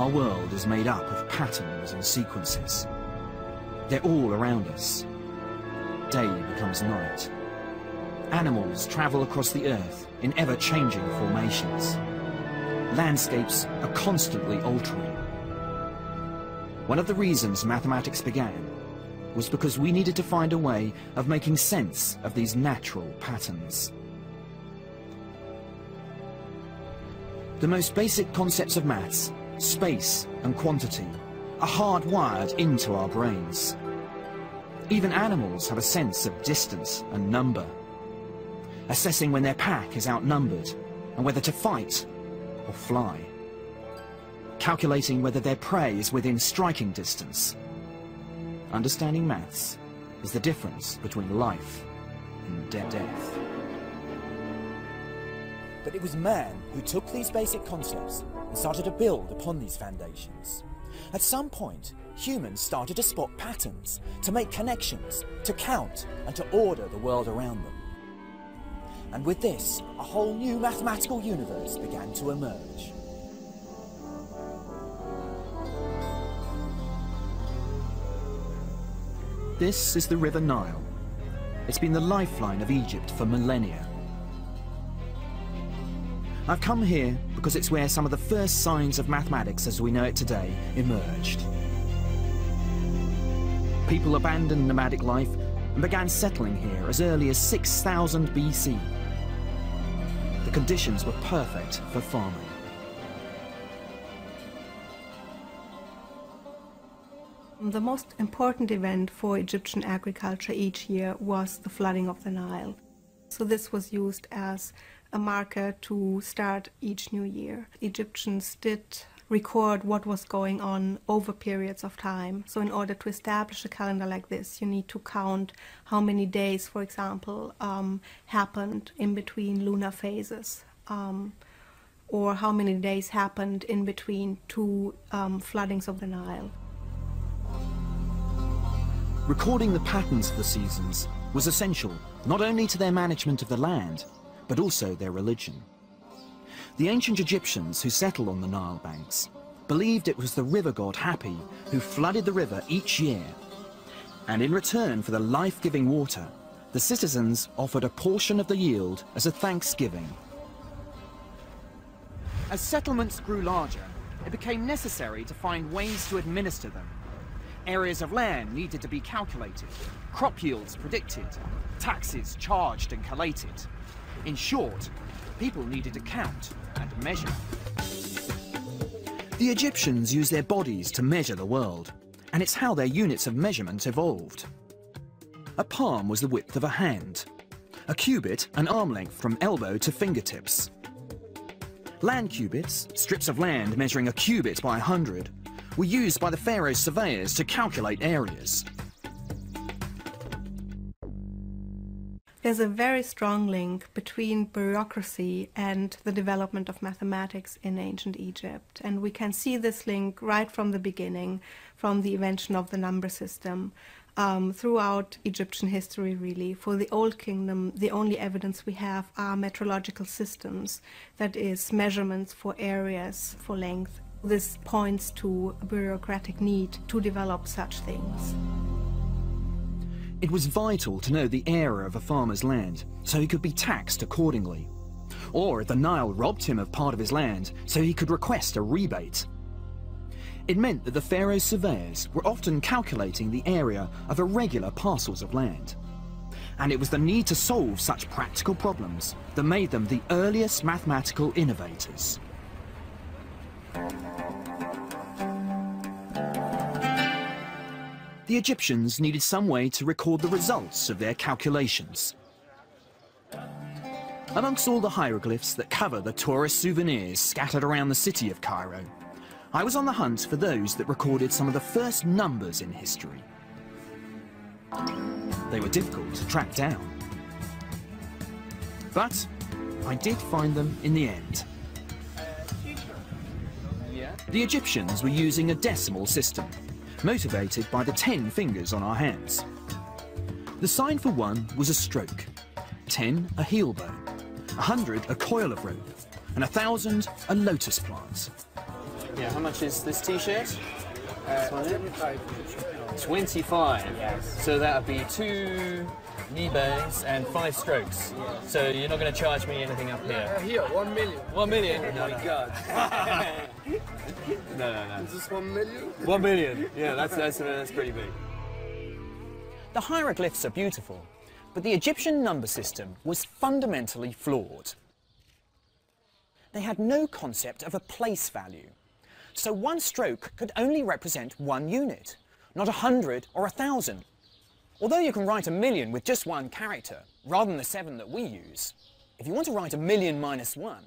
Our world is made up of patterns and sequences. They're all around us. Day becomes night. Animals travel across the earth in ever-changing formations. Landscapes are constantly altering. One of the reasons mathematics began was because we needed to find a way of making sense of these natural patterns. The most basic concepts of maths, space and quantity, are hardwired into our brains. Even animals have a sense of distance and number, assessing when their pack is outnumbered and whether to fight or fly, calculating whether their prey is within striking distance. Understanding maths is the difference between life and de death. But it was man who took these basic concepts and started to build upon these foundations. At some point, humans started to spot patterns, to make connections, to count, and to order the world around them. And with this, a whole new mathematical universe began to emerge. This is the River Nile. It's been the lifeline of Egypt for millennia. I've come here because it's where some of the first signs of mathematics as we know it today emerged. People abandoned nomadic life and began settling here as early as 6000 BC. The conditions were perfect for farming. The most important event for Egyptian agriculture each year was the flooding of the Nile. So this was used as a marker to start each new year. Egyptians did record what was going on over periods of time. So in order to establish a calendar like this, you need to count how many days, for example, um, happened in between lunar phases. Um, or how many days happened in between two um, floodings of the Nile. Recording the patterns of the seasons was essential not only to their management of the land, but also their religion. The ancient Egyptians who settled on the Nile banks believed it was the river god Hapi who flooded the river each year. And in return for the life-giving water, the citizens offered a portion of the yield as a thanksgiving. As settlements grew larger, it became necessary to find ways to administer them. Areas of land needed to be calculated, crop yields predicted, taxes charged and collated. In short, people needed to count and measure. The Egyptians used their bodies to measure the world, and it's how their units of measurement evolved. A palm was the width of a hand, a cubit an arm length from elbow to fingertips. Land cubits, strips of land measuring a cubit by a hundred, were used by the pharaoh's surveyors to calculate areas. There's a very strong link between bureaucracy and the development of mathematics in ancient Egypt. And we can see this link right from the beginning, from the invention of the number system. Um, throughout Egyptian history, really. For the Old Kingdom, the only evidence we have are metrological systems, that is, measurements for areas, for length. This points to a bureaucratic need to develop such things. It was vital to know the area of a farmer's land, so he could be taxed accordingly. Or if the Nile robbed him of part of his land, so he could request a rebate. It meant that the pharaoh's surveyors were often calculating the area of irregular parcels of land. And it was the need to solve such practical problems that made them the earliest mathematical innovators. The Egyptians needed some way to record the results of their calculations. Amongst all the hieroglyphs that cover the tourist souvenirs scattered around the city of Cairo, I was on the hunt for those that recorded some of the first numbers in history. They were difficult to track down. But I did find them in the end. The Egyptians were using a decimal system, motivated by the 10 fingers on our hands. The sign for one was a stroke, 10 a heel bone, a 100 a coil of rope, and a 1,000 a lotus plant. Yeah, how much is this t-shirt? Uh, 25. 25. Yes. So that would be two knee bends and five strokes. So you're not going to charge me anything up here? Uh, here, one million. One million? Oh my god. No, no, no. Is this one million? One million. Yeah, that's, that's, that's pretty big. The hieroglyphs are beautiful, but the Egyptian number system was fundamentally flawed. They had no concept of a place value, so one stroke could only represent one unit, not a hundred or a thousand. Although you can write a million with just one character, rather than the seven that we use, if you want to write a million minus one,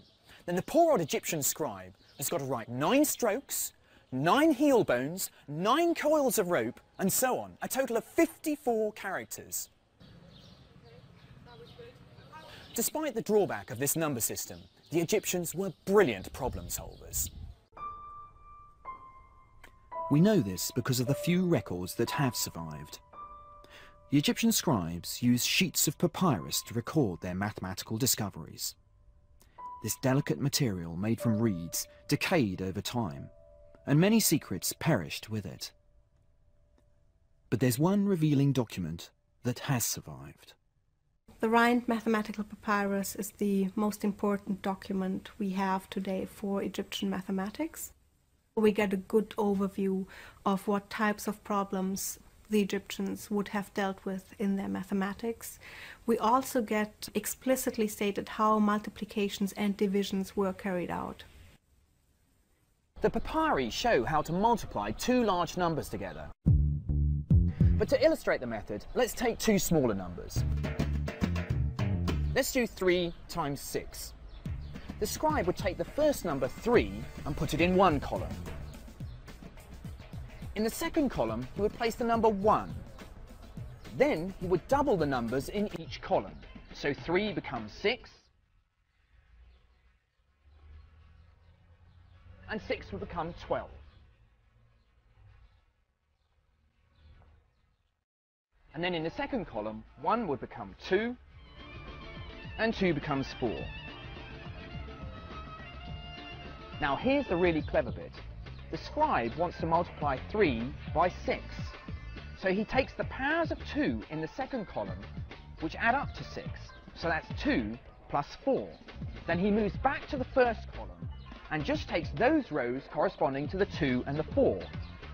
then the poor old Egyptian scribe has got to write nine strokes, nine heel bones, nine coils of rope, and so on, a total of 54 characters. Despite the drawback of this number system, the Egyptians were brilliant problem solvers. We know this because of the few records that have survived. The Egyptian scribes used sheets of papyrus to record their mathematical discoveries. This delicate material made from reeds decayed over time, and many secrets perished with it. But there's one revealing document that has survived. The Rhind mathematical papyrus is the most important document we have today for Egyptian mathematics. We get a good overview of what types of problems the Egyptians would have dealt with in their mathematics. We also get explicitly stated how multiplications and divisions were carried out. The papyri show how to multiply two large numbers together. But to illustrate the method, let's take two smaller numbers. Let's do 3 times 6. The scribe would take the first number 3 and put it in one column. In the second column, he would place the number 1. Then he would double the numbers in each column. So 3 becomes 6, and 6 would become 12. And then in the second column, 1 would become 2, and 2 becomes 4. Now here's the really clever bit. The scribe wants to multiply 3 by 6. So he takes the powers of 2 in the second column, which add up to 6. So that's 2 plus 4. Then he moves back to the first column and just takes those rows corresponding to the 2 and the 4.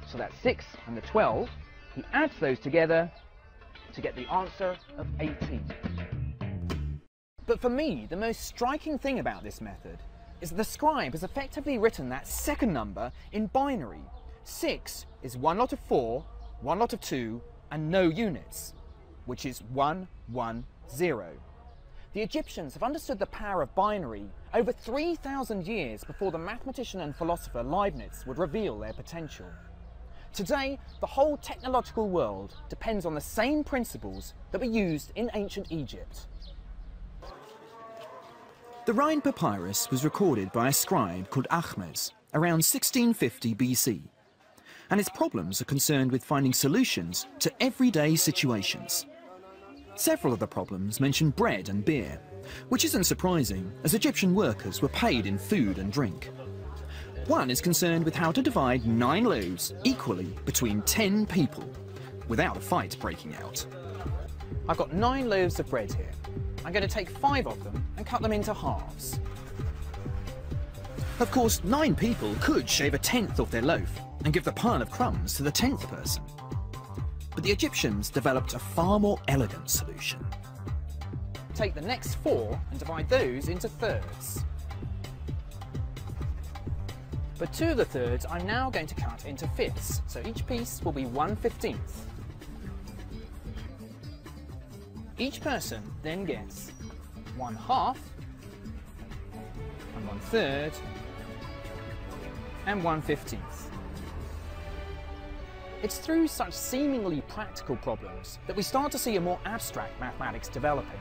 So that's 6 and the 12. He adds those together to get the answer of 18. But for me, the most striking thing about this method is the scribe has effectively written that second number in binary. 6 is one lot of 4, one lot of 2, and no units, which is 1, 1, 0. The Egyptians have understood the power of binary over 3,000 years before the mathematician and philosopher Leibniz would reveal their potential. Today, the whole technological world depends on the same principles that were used in ancient Egypt. The Rhind Papyrus was recorded by a scribe called Ahmes around 1650 BC, and its problems are concerned with finding solutions to everyday situations. Several of the problems mention bread and beer, which isn't surprising as Egyptian workers were paid in food and drink. One is concerned with how to divide nine loaves equally between ten people without a fight breaking out. I've got nine loaves of bread here. I'm going to take five of them and cut them into halves. Of course, nine people could shave a tenth off their loaf and give the pile of crumbs to the tenth person. But the Egyptians developed a far more elegant solution. Take the next four and divide those into thirds. But two of the thirds I'm now going to cut into fifths, so each piece will be one fifteenth. Each person then gets one half, and one third, and one fifteenth. It's through such seemingly practical problems that we start to see a more abstract mathematics developing.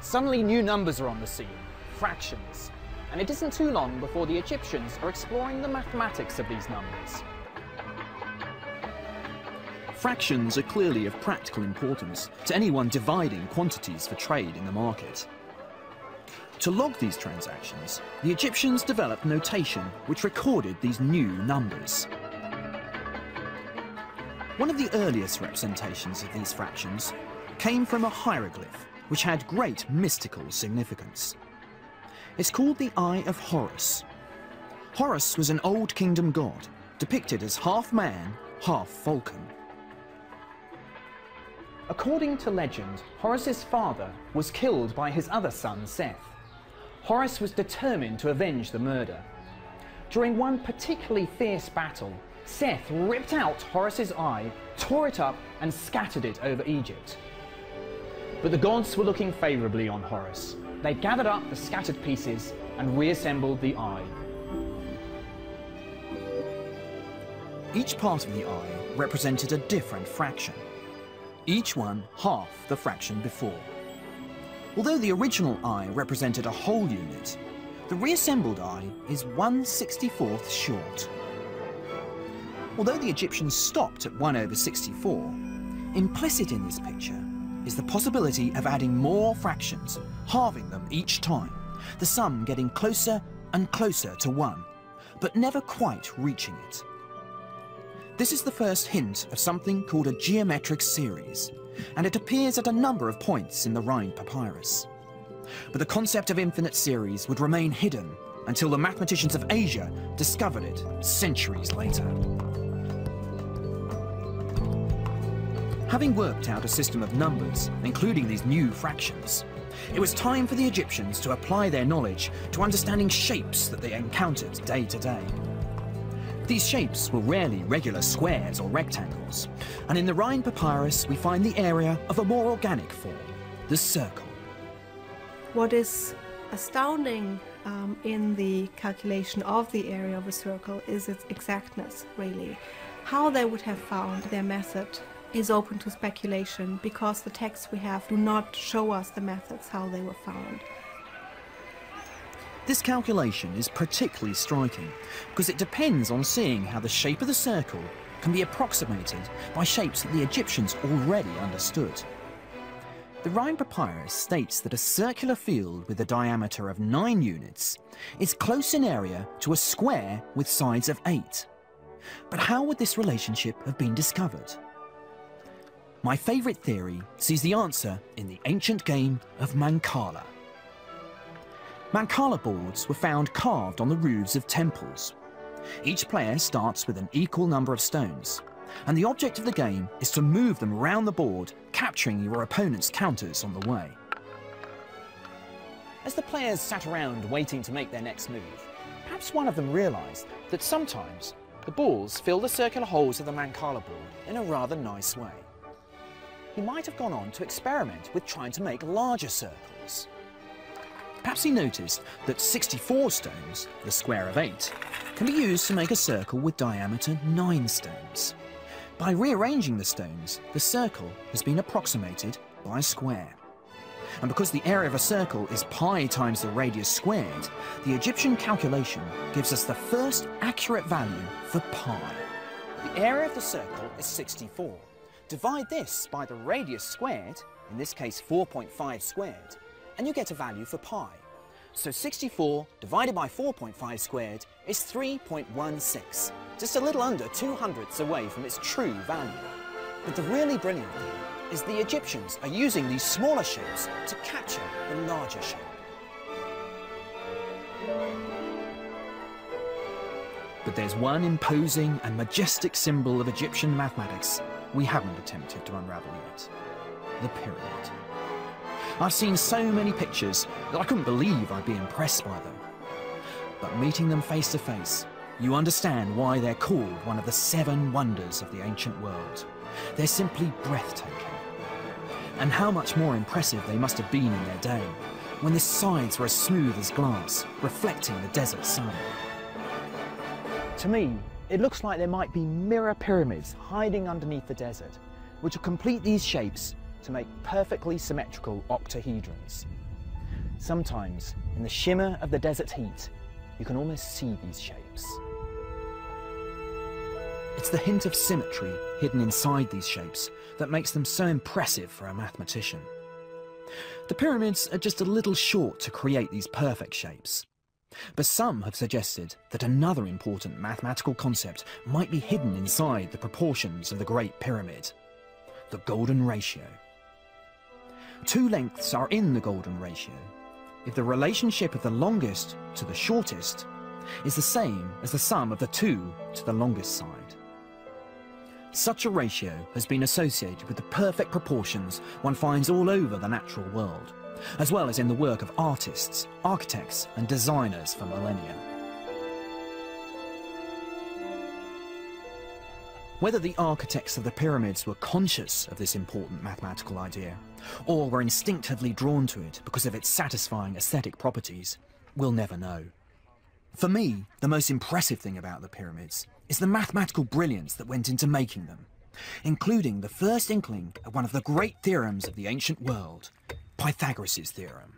Suddenly new numbers are on the scene, fractions, and it isn't too long before the Egyptians are exploring the mathematics of these numbers. Fractions are clearly of practical importance to anyone dividing quantities for trade in the market. To log these transactions, the Egyptians developed notation which recorded these new numbers. One of the earliest representations of these fractions came from a hieroglyph which had great mystical significance. It's called the Eye of Horus. Horus was an Old Kingdom god, depicted as half man, half falcon. According to legend, Horus's father was killed by his other son, Seth. Horus was determined to avenge the murder. During one particularly fierce battle, Seth ripped out Horus's eye, tore it up, and scattered it over Egypt. But the gods were looking favourably on Horus. They gathered up the scattered pieces and reassembled the eye. Each part of the eye represented a different fraction, each one half the fraction before. Although the original eye represented a whole unit, the reassembled eye is 1 64th short. Although the Egyptians stopped at 1 over 64, implicit in this picture is the possibility of adding more fractions, halving them each time, the sum getting closer and closer to 1, but never quite reaching it. This is the first hint of something called a geometric series, and it appears at a number of points in the Rhind Papyrus. But the concept of infinite series would remain hidden until the mathematicians of Asia discovered it centuries later. Having worked out a system of numbers, including these new fractions, it was time for the Egyptians to apply their knowledge to understanding shapes that they encountered day to day. These shapes were rarely regular squares or rectangles, and in the Rhind Papyrus we find the area of a more organic form, the circle. What is astounding um, in the calculation of the area of a circle is its exactness, really. How they would have found their method is open to speculation because the texts we have do not show us the methods how they were found. This calculation is particularly striking because it depends on seeing how the shape of the circle can be approximated by shapes that the Egyptians already understood. The Rhind Papyrus states that a circular field with a diameter of 9 units is close in area to a square with sides of 8. But how would this relationship have been discovered? My favourite theory sees the answer in the ancient game of Mancala. Mancala boards were found carved on the roofs of temples. Each player starts with an equal number of stones, and the object of the game is to move them around the board, capturing your opponent's counters on the way. As the players sat around waiting to make their next move, perhaps one of them realised that sometimes the balls fill the circular holes of the Mancala board in a rather nice way he might have gone on to experiment with trying to make larger circles. Perhaps he noticed that 64 stones, the square of 8, can be used to make a circle with diameter 9 stones. By rearranging the stones, the circle has been approximated by a square. And because the area of a circle is pi times the radius squared, the Egyptian calculation gives us the first accurate value for pi. The area of the circle is 64. Divide this by the radius squared, in this case 4.5 squared, and you get a value for pi. So 64 divided by 4.5 squared is 3.16, just a little under 2 hundredths away from its true value. But the really brilliant thing is the Egyptians are using these smaller shapes to capture the larger shape. But there's one imposing and majestic symbol of Egyptian mathematics we haven't attempted to unravel yet. The pyramid. I've seen so many pictures that I couldn't believe I'd be impressed by them. But meeting them face to face, you understand why they're called one of the seven wonders of the ancient world. They're simply breathtaking. And how much more impressive they must have been in their day, when the sides were as smooth as glass, reflecting the desert sun. To me, it looks like there might be mirror pyramids hiding underneath the desert, which will complete these shapes to make perfectly symmetrical octahedrons. Sometimes, in the shimmer of the desert heat, you can almost see these shapes. It's the hint of symmetry hidden inside these shapes that makes them so impressive for a mathematician. The pyramids are just a little short to create these perfect shapes. But some have suggested that another important mathematical concept might be hidden inside the proportions of the Great Pyramid the golden ratio. Two lengths are in the golden ratio if the relationship of the longest to the shortest is the same as the sum of the two to the longest side. Such a ratio has been associated with the perfect proportions one finds all over the natural world, as well as in the work of artists, architects and designers for millennia. Whether the architects of the pyramids were conscious of this important mathematical idea, or were instinctively drawn to it because of its satisfying aesthetic properties, we'll never know. For me, the most impressive thing about the pyramids is the mathematical brilliance that went into making them, including the first inkling of one of the great theorems of the ancient world, Pythagoras' theorem.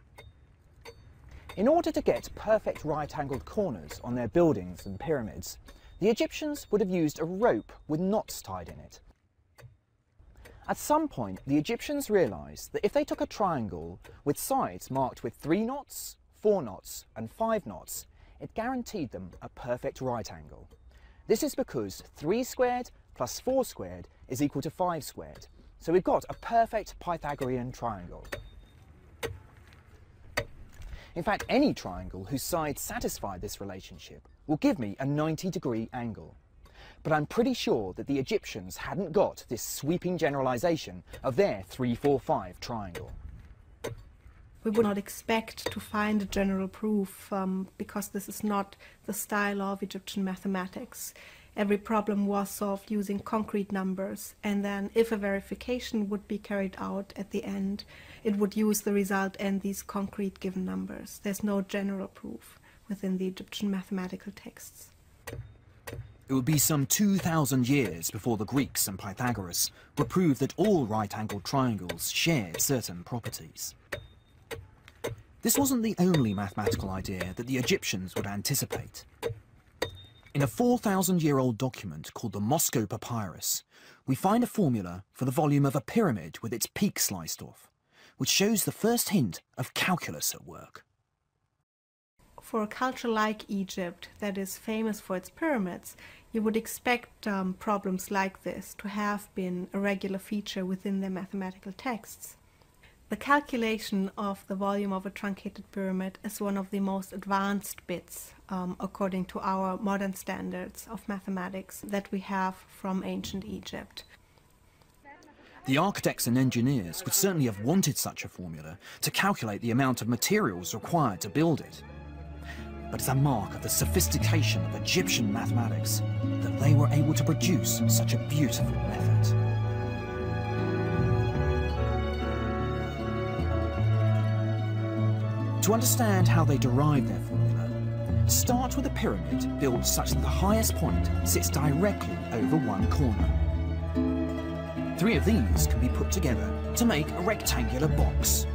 In order to get perfect right-angled corners on their buildings and pyramids, the Egyptians would have used a rope with knots tied in it. At some point, the Egyptians realised that if they took a triangle with sides marked with three knots, four knots and five knots, it guaranteed them a perfect right angle. This is because 3 squared plus 4 squared is equal to 5 squared. So we've got a perfect Pythagorean triangle. In fact, any triangle whose sides satisfy this relationship will give me a 90 degree angle. But I'm pretty sure that the Egyptians hadn't got this sweeping generalization of their 345 triangle. We would not expect to find a general proof um, because this is not the style of Egyptian mathematics. Every problem was solved using concrete numbers, and then if a verification would be carried out at the end, it would use the result and these concrete given numbers. There's no general proof within the Egyptian mathematical texts. It would be some 2,000 years before the Greeks and Pythagoras would prove that all right-angled triangles shared certain properties. This wasn't the only mathematical idea that the Egyptians would anticipate. In a 4,000-year-old document called the Moscow Papyrus, we find a formula for the volume of a pyramid with its peak sliced off, which shows the first hint of calculus at work. For a culture like Egypt, that is famous for its pyramids, you would expect um, problems like this to have been a regular feature within their mathematical texts. The calculation of the volume of a truncated pyramid is one of the most advanced bits, um, according to our modern standards of mathematics, that we have from ancient Egypt. The architects and engineers would certainly have wanted such a formula to calculate the amount of materials required to build it. But it's a mark of the sophistication of Egyptian mathematics that they were able to produce such a beautiful method. To understand how they derived their formula, start with a pyramid built such that the highest point sits directly over one corner. Three of these can be put together to make a rectangular box.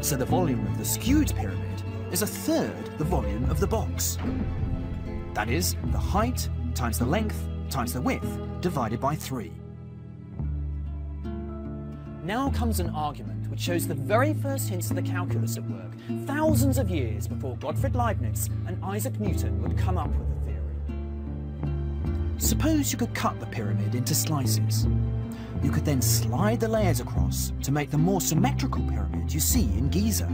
So the volume of the skewed pyramid is a third the volume of the box. That is, the height times the length times the width divided by 3. Now comes an argument which shows the very first hints of the calculus at work, thousands of years before Gottfried Leibniz and Isaac Newton would come up with the theory. Suppose you could cut the pyramid into slices. You could then slide the layers across to make the more symmetrical pyramid you see in Giza.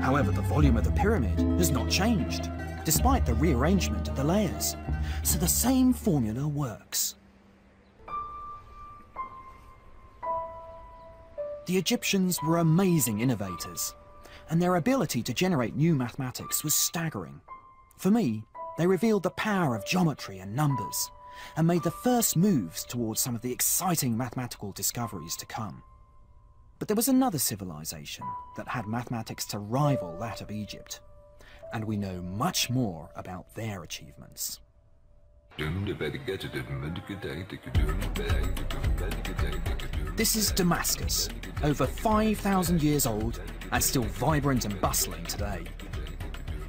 However, the volume of the pyramid has not changed, despite the rearrangement of the layers. So the same formula works. The Egyptians were amazing innovators, and their ability to generate new mathematics was staggering. For me, they revealed the power of geometry and numbers, and made the first moves towards some of the exciting mathematical discoveries to come. But there was another civilization that had mathematics to rival that of Egypt, and we know much more about their achievements. This is Damascus, over 5,000 years old and still vibrant and bustling today.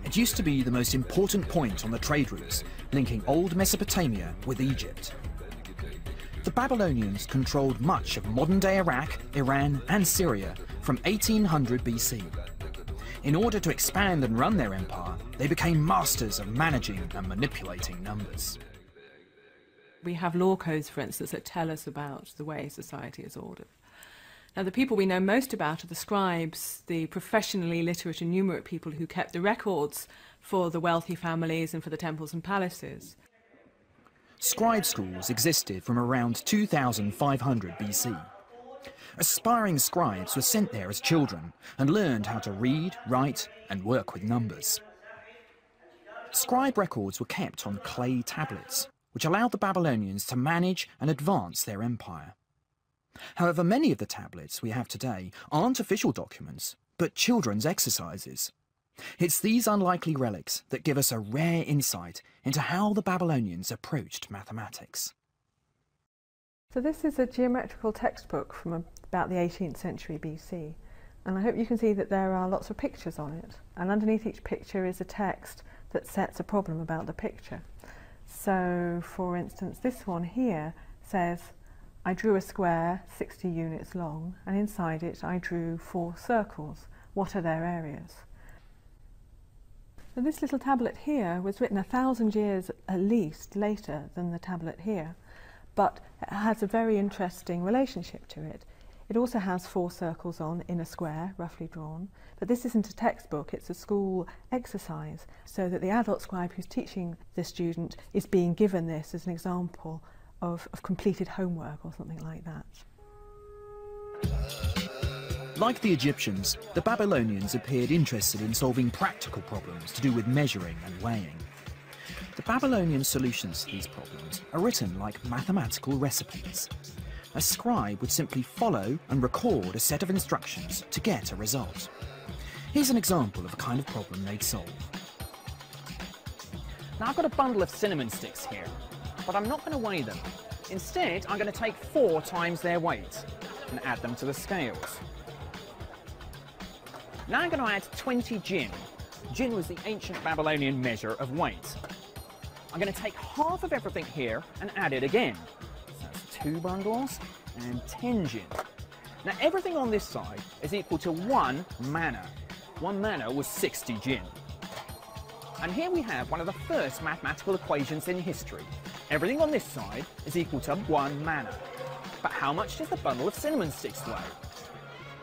It used to be the most important point on the trade routes linking old Mesopotamia with Egypt. The Babylonians controlled much of modern-day Iraq, Iran and Syria from 1800 BC. In order to expand and run their empire, they became masters of managing and manipulating numbers. We have law codes, for instance, that tell us about the way society is ordered. Now, the people we know most about are the scribes, the professionally literate and numerate people who kept the records for the wealthy families and for the temples and palaces. Scribe schools existed from around 2500 BC. Aspiring scribes were sent there as children and learned how to read, write, and work with numbers. Scribe records were kept on clay tablets, which allowed the Babylonians to manage and advance their empire. However, many of the tablets we have today aren't official documents, but children's exercises. It's these unlikely relics that give us a rare insight into how the Babylonians approached mathematics. So this is a geometrical textbook from about the 18th century BC. And I hope you can see that there are lots of pictures on it. And underneath each picture is a text that sets a problem about the picture. So, for instance, this one here says, I drew a square 60 units long, and inside it I drew four circles. What are their areas? So this little tablet here was written a thousand years at least later than the tablet here, but it has a very interesting relationship to it. It also has four circles on in a square, roughly drawn, but this isn't a textbook, it's a school exercise, so that the adult scribe who's teaching the student is being given this as an example of, of completed homework or something like that. Like the Egyptians, the Babylonians appeared interested in solving practical problems to do with measuring and weighing. The Babylonian solutions to these problems are written like mathematical recipes. A scribe would simply follow and record a set of instructions to get a result. Here's an example of a kind of problem they'd solve. Now I've got a bundle of cinnamon sticks here, but I'm not going to weigh them. Instead, I'm going to take four times their weight and add them to the scales. Now I'm going to add 20 gin. Gin was the ancient Babylonian measure of weight. I'm going to take half of everything here and add it again. So that's two bundles and 10 gin. Now everything on this side is equal to one mana. One mana was 60 gin. And here we have one of the first mathematical equations in history. Everything on this side is equal to one mana. But how much does the bundle of cinnamon sticks weigh?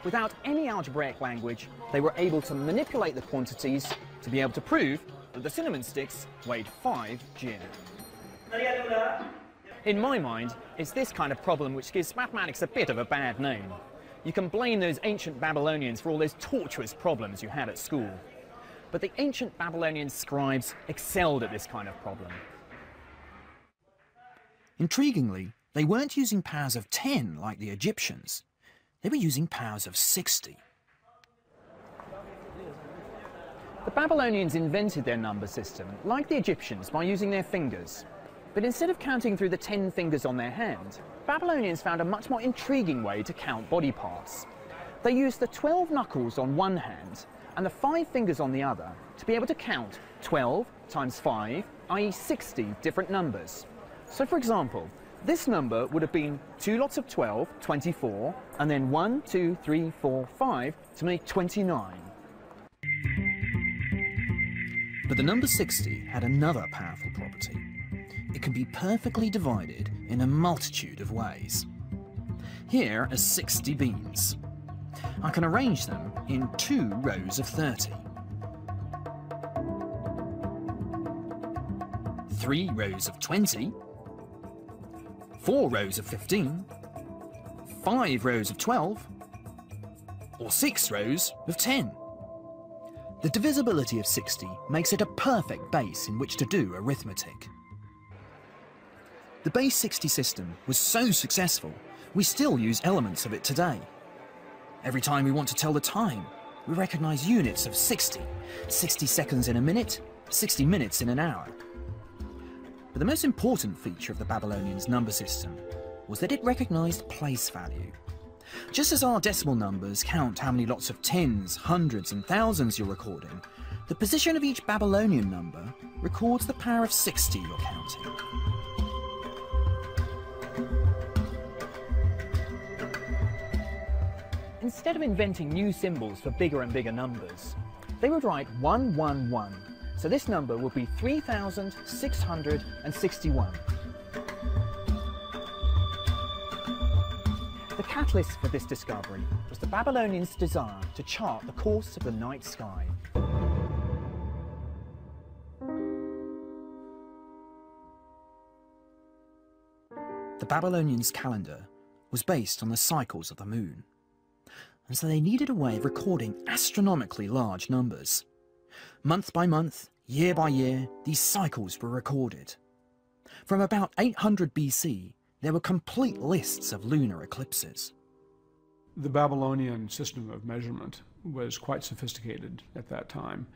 Without any algebraic language, they were able to manipulate the quantities to be able to prove that the cinnamon sticks weighed 5 gin. In my mind, it's this kind of problem which gives mathematics a bit of a bad name. You can blame those ancient Babylonians for all those tortuous problems you had at school. But the ancient Babylonian scribes excelled at this kind of problem. Intriguingly, they weren't using powers of 10 like the Egyptians. They were using powers of 60. The Babylonians invented their number system, like the Egyptians, by using their fingers. But instead of counting through the 10 fingers on their hand, Babylonians found a much more intriguing way to count body parts. They used the 12 knuckles on one hand and the five fingers on the other to be able to count 12 times 5, i.e. 60 different numbers. So for example, this number would have been two lots of 12, 24, and then 1, 2, 3, 4, 5 to make 29. But the number 60 had another powerful property. It can be perfectly divided in a multitude of ways. Here are 60 beans. I can arrange them in two rows of 30. Three rows of 20. Four rows of 15. Five rows of 12. Or six rows of 10. The divisibility of 60 makes it a perfect base in which to do arithmetic. The base 60 system was so successful, we still use elements of it today. Every time we want to tell the time, we recognize units of 60, 60 seconds in a minute, 60 minutes in an hour. But the most important feature of the Babylonians' number system was that it recognized place value. Just as our decimal numbers count how many lots of tens, hundreds, and thousands you're recording, the position of each Babylonian number records the power of 60 you're counting. instead of inventing new symbols for bigger and bigger numbers, they would write 111. So this number would be 3,661. The catalyst for this discovery was the Babylonians' desire to chart the course of the night sky. The Babylonians' calendar was based on the cycles of the moon, and so they needed a way of recording astronomically large numbers. Month by month, year by year, these cycles were recorded. From about 800 BC, there were complete lists of lunar eclipses. The Babylonian system of measurement was quite sophisticated at that time.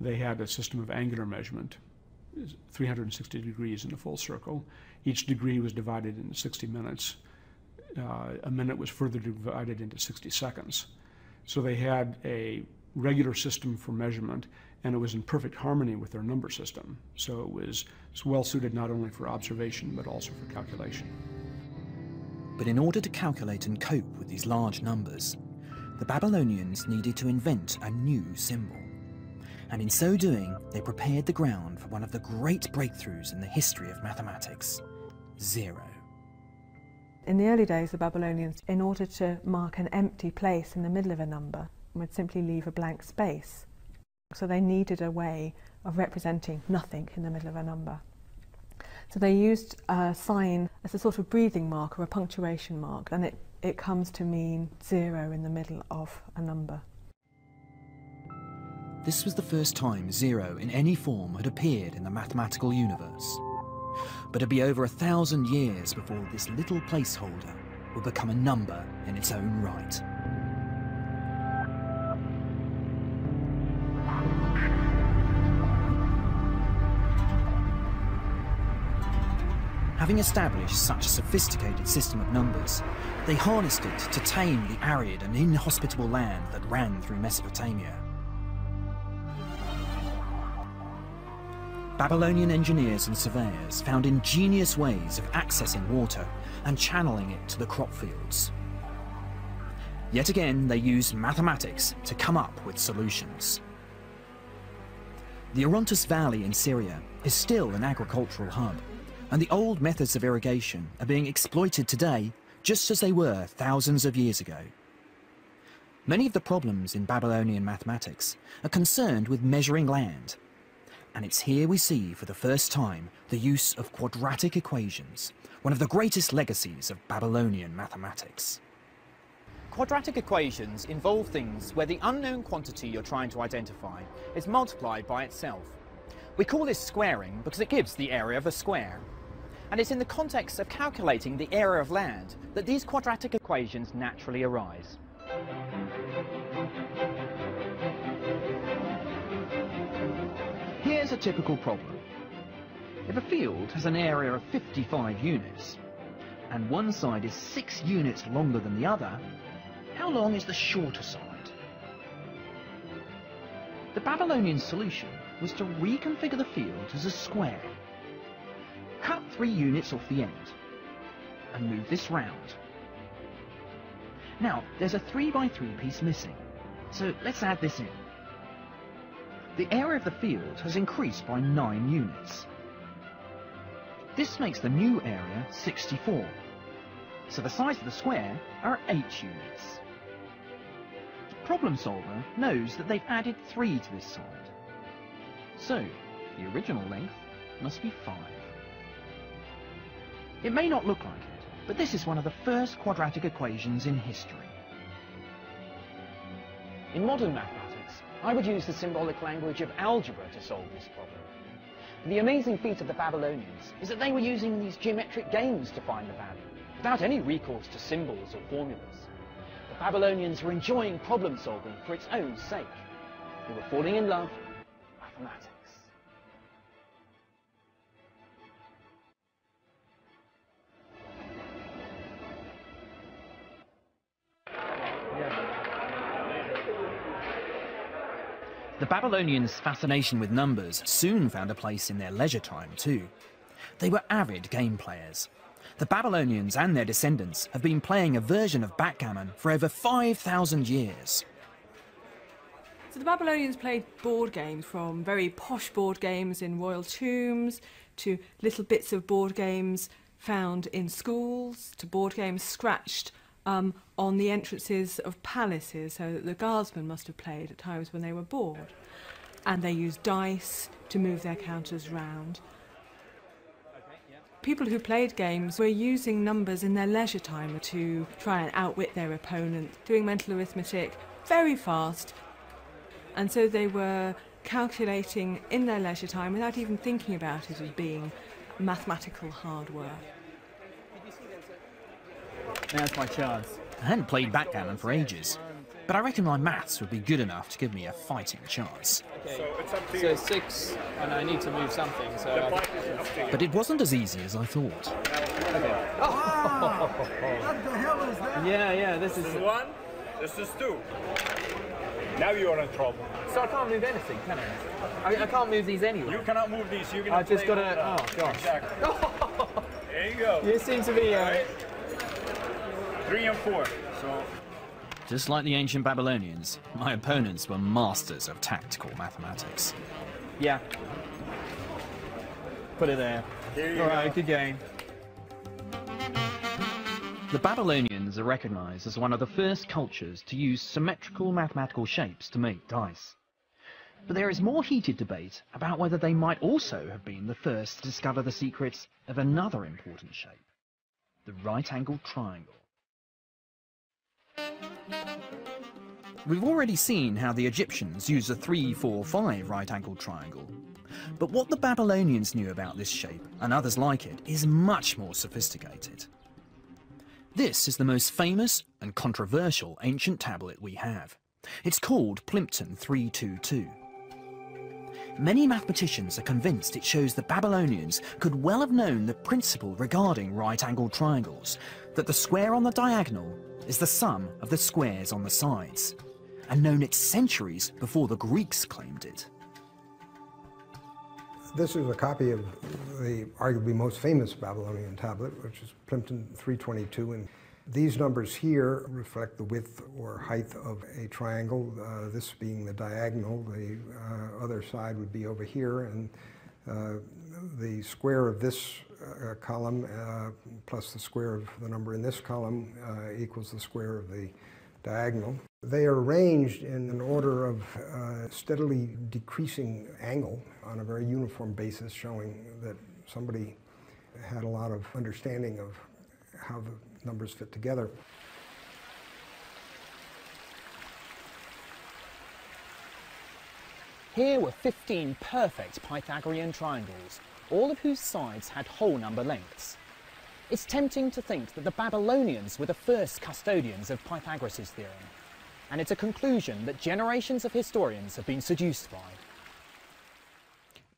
They had a system of angular measurement, 360 degrees in a full circle. Each degree was divided into 60 minutes. Uh, a minute was further divided into 60 seconds. So they had a regular system for measurement, and it was in perfect harmony with their number system. So it was, was well suited not only for observation, but also for calculation. But in order to calculate and cope with these large numbers, the Babylonians needed to invent a new symbol. And in so doing, they prepared the ground for one of the great breakthroughs in the history of mathematics zero. In the early days, the Babylonians, in order to mark an empty place in the middle of a number, would simply leave a blank space. So they needed a way of representing nothing in the middle of a number. So they used a sign as a sort of breathing mark or a punctuation mark, and it, it comes to mean zero in the middle of a number. This was the first time zero in any form had appeared in the mathematical universe. But it'd be over a thousand years before this little placeholder would become a number in its own right. Having established such a sophisticated system of numbers, they harnessed it to tame the arid and inhospitable land that ran through Mesopotamia. Babylonian engineers and surveyors found ingenious ways of accessing water and channeling it to the crop fields. Yet again, they used mathematics to come up with solutions. The Orontes Valley in Syria is still an agricultural hub, and the old methods of irrigation are being exploited today just as they were thousands of years ago. Many of the problems in Babylonian mathematics are concerned with measuring land and it's here we see for the first time the use of quadratic equations, one of the greatest legacies of Babylonian mathematics. Quadratic equations involve things where the unknown quantity you're trying to identify is multiplied by itself. We call this squaring because it gives the area of a square. And it's in the context of calculating the area of land that these quadratic equations naturally arise. Here's a typical problem. If a field has an area of 55 units, and one side is 6 units longer than the other, how long is the shorter side? The Babylonian solution was to reconfigure the field as a square. Cut 3 units off the end, and move this round. Now, there's a 3 by 3 piece missing, so let's add this in the area of the field has increased by 9 units. This makes the new area 64, so the size of the square are 8 units. The problem solver knows that they've added 3 to this side, so the original length must be 5. It may not look like it, but this is one of the first quadratic equations in history. In modern mathematics, I would use the symbolic language of algebra to solve this problem. The amazing feat of the Babylonians is that they were using these geometric games to find the value, without any recourse to symbols or formulas. The Babylonians were enjoying problem solving for its own sake. They were falling in love with mathematics. The Babylonians' fascination with numbers soon found a place in their leisure time too. They were avid game players, The Babylonians and their descendants have been playing a version of backgammon for over 5,000 years. So the Babylonians played board games from very posh board games in royal tombs to little bits of board games found in schools to board games scratched um, on the entrances of palaces so that the guardsmen must have played at times when they were bored. And they used dice to move their counters round. People who played games were using numbers in their leisure time to try and outwit their opponent, doing mental arithmetic very fast. And so they were calculating in their leisure time without even thinking about it as being mathematical hard work. Now's my chance. I hadn't played backgammon for ages, but I reckon my maths would be good enough to give me a fighting chance. So six, and I need to move something. So I- But it wasn't as easy as I thought. yeah, yeah. This is. One, this is two. Now you're in trouble. So I can't move anything, can I? I, I can't move these anyway. You cannot move these. You're gonna I just gotta- all oh, gosh. Exactly. there you go. You seem to be. Uh, Three and four. So Just like the ancient Babylonians, my opponents were masters of tactical mathematics. yeah. Put it there. here you All go. good game. The Babylonians are recognized as one of the first cultures to use symmetrical mathematical shapes to make dice. But there is more heated debate about whether they might also have been the first to discover the secrets of another important shape, the right-angled triangle. We've already seen how the Egyptians used a 3-4-5 right-angled triangle. But what the Babylonians knew about this shape, and others like it, is much more sophisticated. This is the most famous and controversial ancient tablet we have. It's called Plimpton 322. Many mathematicians are convinced it shows the Babylonians could well have known the principle regarding right-angled triangles, that the square on the diagonal is the sum of the squares on the sides, and known it centuries before the Greeks claimed it. This is a copy of the arguably most famous Babylonian tablet, which is Plimpton 322. And these numbers here reflect the width or height of a triangle, uh, this being the diagonal. The uh, other side would be over here, and uh, the square of this uh, column uh, plus the square of the number in this column uh, equals the square of the diagonal. They are arranged in an order of uh, steadily decreasing angle on a very uniform basis, showing that somebody had a lot of understanding of how the numbers fit together. Here were 15 perfect Pythagorean triangles, all of whose sides had whole number lengths. It's tempting to think that the Babylonians were the first custodians of Pythagoras' theorem, and it's a conclusion that generations of historians have been seduced by.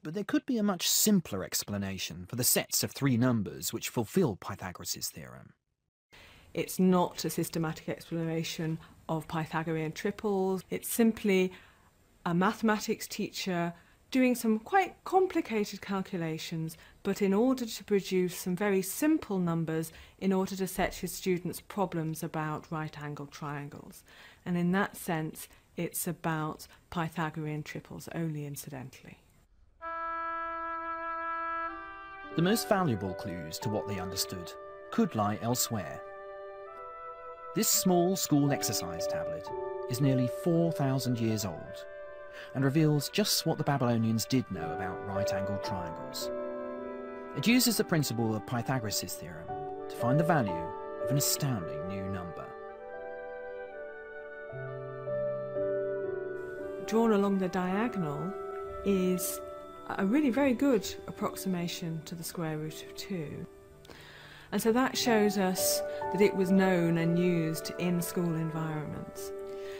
But there could be a much simpler explanation for the sets of three numbers which fulfill Pythagoras' theorem. It's not a systematic explanation of Pythagorean triples. It's simply a mathematics teacher doing some quite complicated calculations, but in order to produce some very simple numbers in order to set his students problems about right angled triangles. And in that sense, it's about Pythagorean triples only incidentally. The most valuable clues to what they understood could lie elsewhere. This small school exercise tablet is nearly 4,000 years old and reveals just what the Babylonians did know about right-angled triangles. It uses the principle of Pythagoras' theorem to find the value of an astounding new number. drawn along the diagonal is a really very good approximation to the square root of 2. And so that shows us that it was known and used in school environments.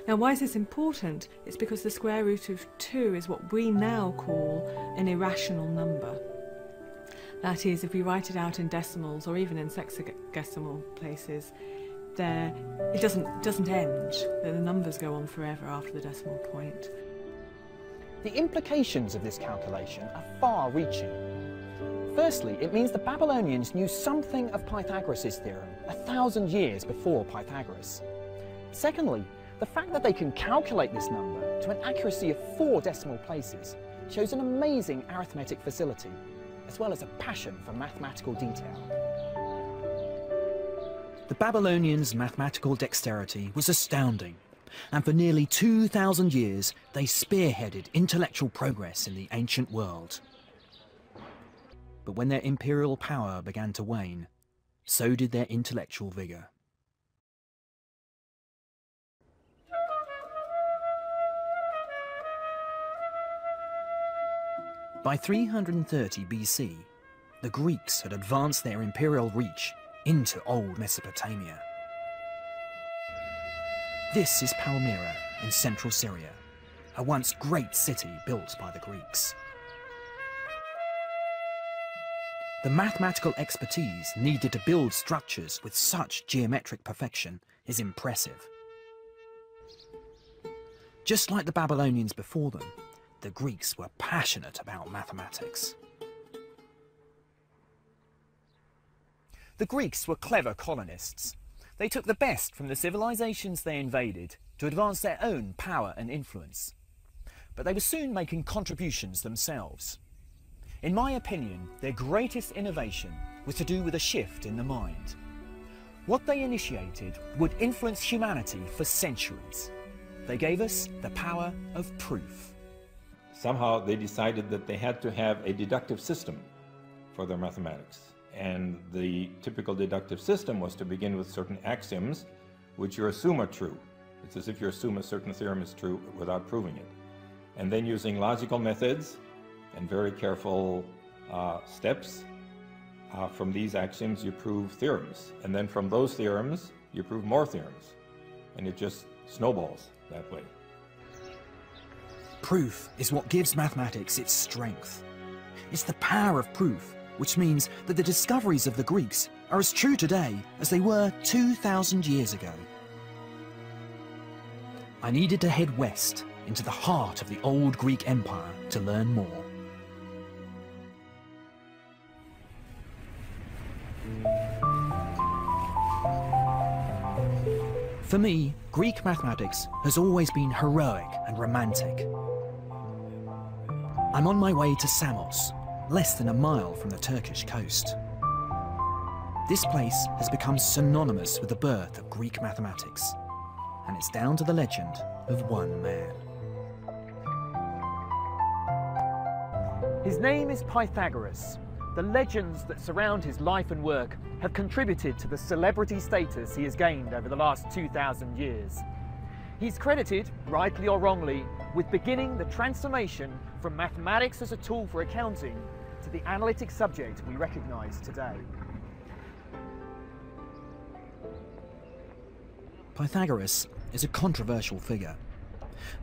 Now, why is this important? It's because the square root of 2 is what we now call an irrational number. That is, if we write it out in decimals or even in sexagesimal places, there it doesn't doesn't end. The numbers go on forever after the decimal point. The implications of this calculation are far reaching. Firstly, it means the Babylonians knew something of Pythagoras' theorem a thousand years before Pythagoras. Secondly, the fact that they can calculate this number to an accuracy of four decimal places shows an amazing arithmetic facility, as well as a passion for mathematical detail. The Babylonians' mathematical dexterity was astounding, and for nearly 2,000 years they spearheaded intellectual progress in the ancient world. But when their imperial power began to wane, so did their intellectual vigour. By 330 BC, the Greeks had advanced their imperial reach into old Mesopotamia. This is Palmyra in central Syria, a once great city built by the Greeks. The mathematical expertise needed to build structures with such geometric perfection is impressive. Just like the Babylonians before them, the Greeks were passionate about mathematics. The Greeks were clever colonists. They took the best from the civilizations they invaded to advance their own power and influence. But they were soon making contributions themselves. In my opinion, their greatest innovation was to do with a shift in the mind. What they initiated would influence humanity for centuries. They gave us the power of proof. Somehow they decided that they had to have a deductive system for their mathematics. And the typical deductive system was to begin with certain axioms which you assume are true. It's as if you assume a certain theorem is true without proving it. And then using logical methods and very careful uh, steps, uh, from these axioms you prove theorems. And then from those theorems, you prove more theorems. And it just snowballs that way. Proof is what gives mathematics its strength. It's the power of proof, which means that the discoveries of the Greeks are as true today as they were 2,000 years ago. I needed to head west into the heart of the old Greek Empire to learn more. For me, Greek mathematics has always been heroic and romantic. I'm on my way to Samos, less than a mile from the Turkish coast. This place has become synonymous with the birth of Greek mathematics, and it's down to the legend of one man. His name is Pythagoras. The legends that surround his life and work have contributed to the celebrity status he has gained over the last 2,000 years. He's credited, rightly or wrongly, with beginning the transformation from mathematics as a tool for accounting to the analytic subject we recognise today. Pythagoras is a controversial figure.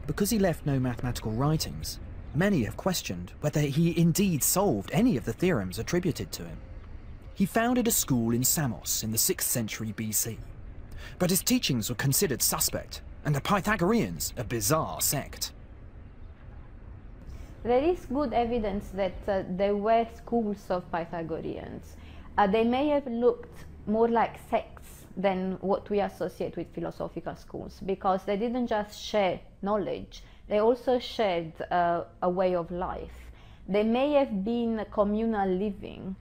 Because he left no mathematical writings, many have questioned whether he indeed solved any of the theorems attributed to him. He founded a school in Samos in the 6th century BC, but his teachings were considered suspect, and the Pythagoreans a bizarre sect. There is good evidence that uh, there were schools of Pythagoreans. Uh, they may have looked more like sects than what we associate with philosophical schools because they didn't just share knowledge, they also shared uh, a way of life. They may have been communal living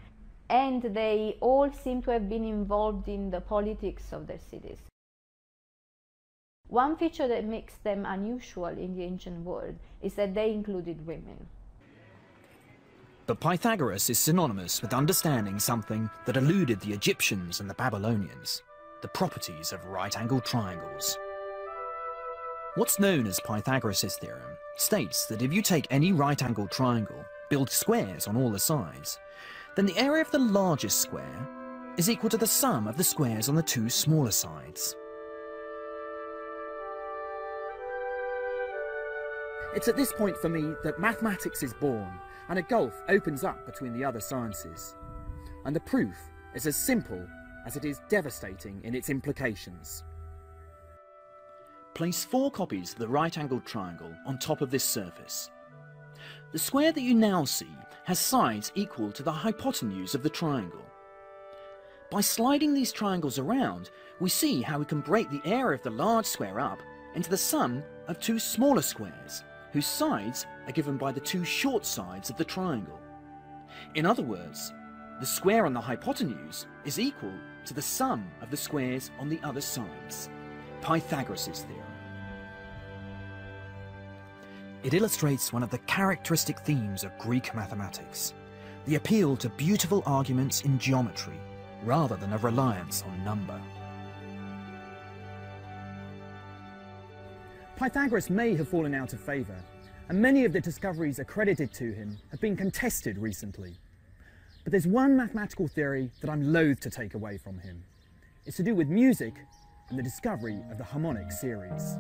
and they all seem to have been involved in the politics of their cities. One feature that makes them unusual in the ancient world is that they included women. But Pythagoras is synonymous with understanding something that eluded the Egyptians and the Babylonians, the properties of right-angled triangles. What's known as Pythagoras' theorem states that if you take any right-angled triangle, build squares on all the sides, then the area of the largest square is equal to the sum of the squares on the two smaller sides. It's at this point for me that mathematics is born and a gulf opens up between the other sciences. And the proof is as simple as it is devastating in its implications. Place four copies of the right-angled triangle on top of this surface. The square that you now see has sides equal to the hypotenuse of the triangle. By sliding these triangles around, we see how we can break the area of the large square up into the sum of two smaller squares, whose sides are given by the two short sides of the triangle. In other words, the square on the hypotenuse is equal to the sum of the squares on the other sides. Pythagoras' theorem. It illustrates one of the characteristic themes of Greek mathematics, the appeal to beautiful arguments in geometry rather than a reliance on number. Pythagoras may have fallen out of favour, and many of the discoveries accredited to him have been contested recently. But there's one mathematical theory that I'm loath to take away from him. It's to do with music and the discovery of the harmonic series.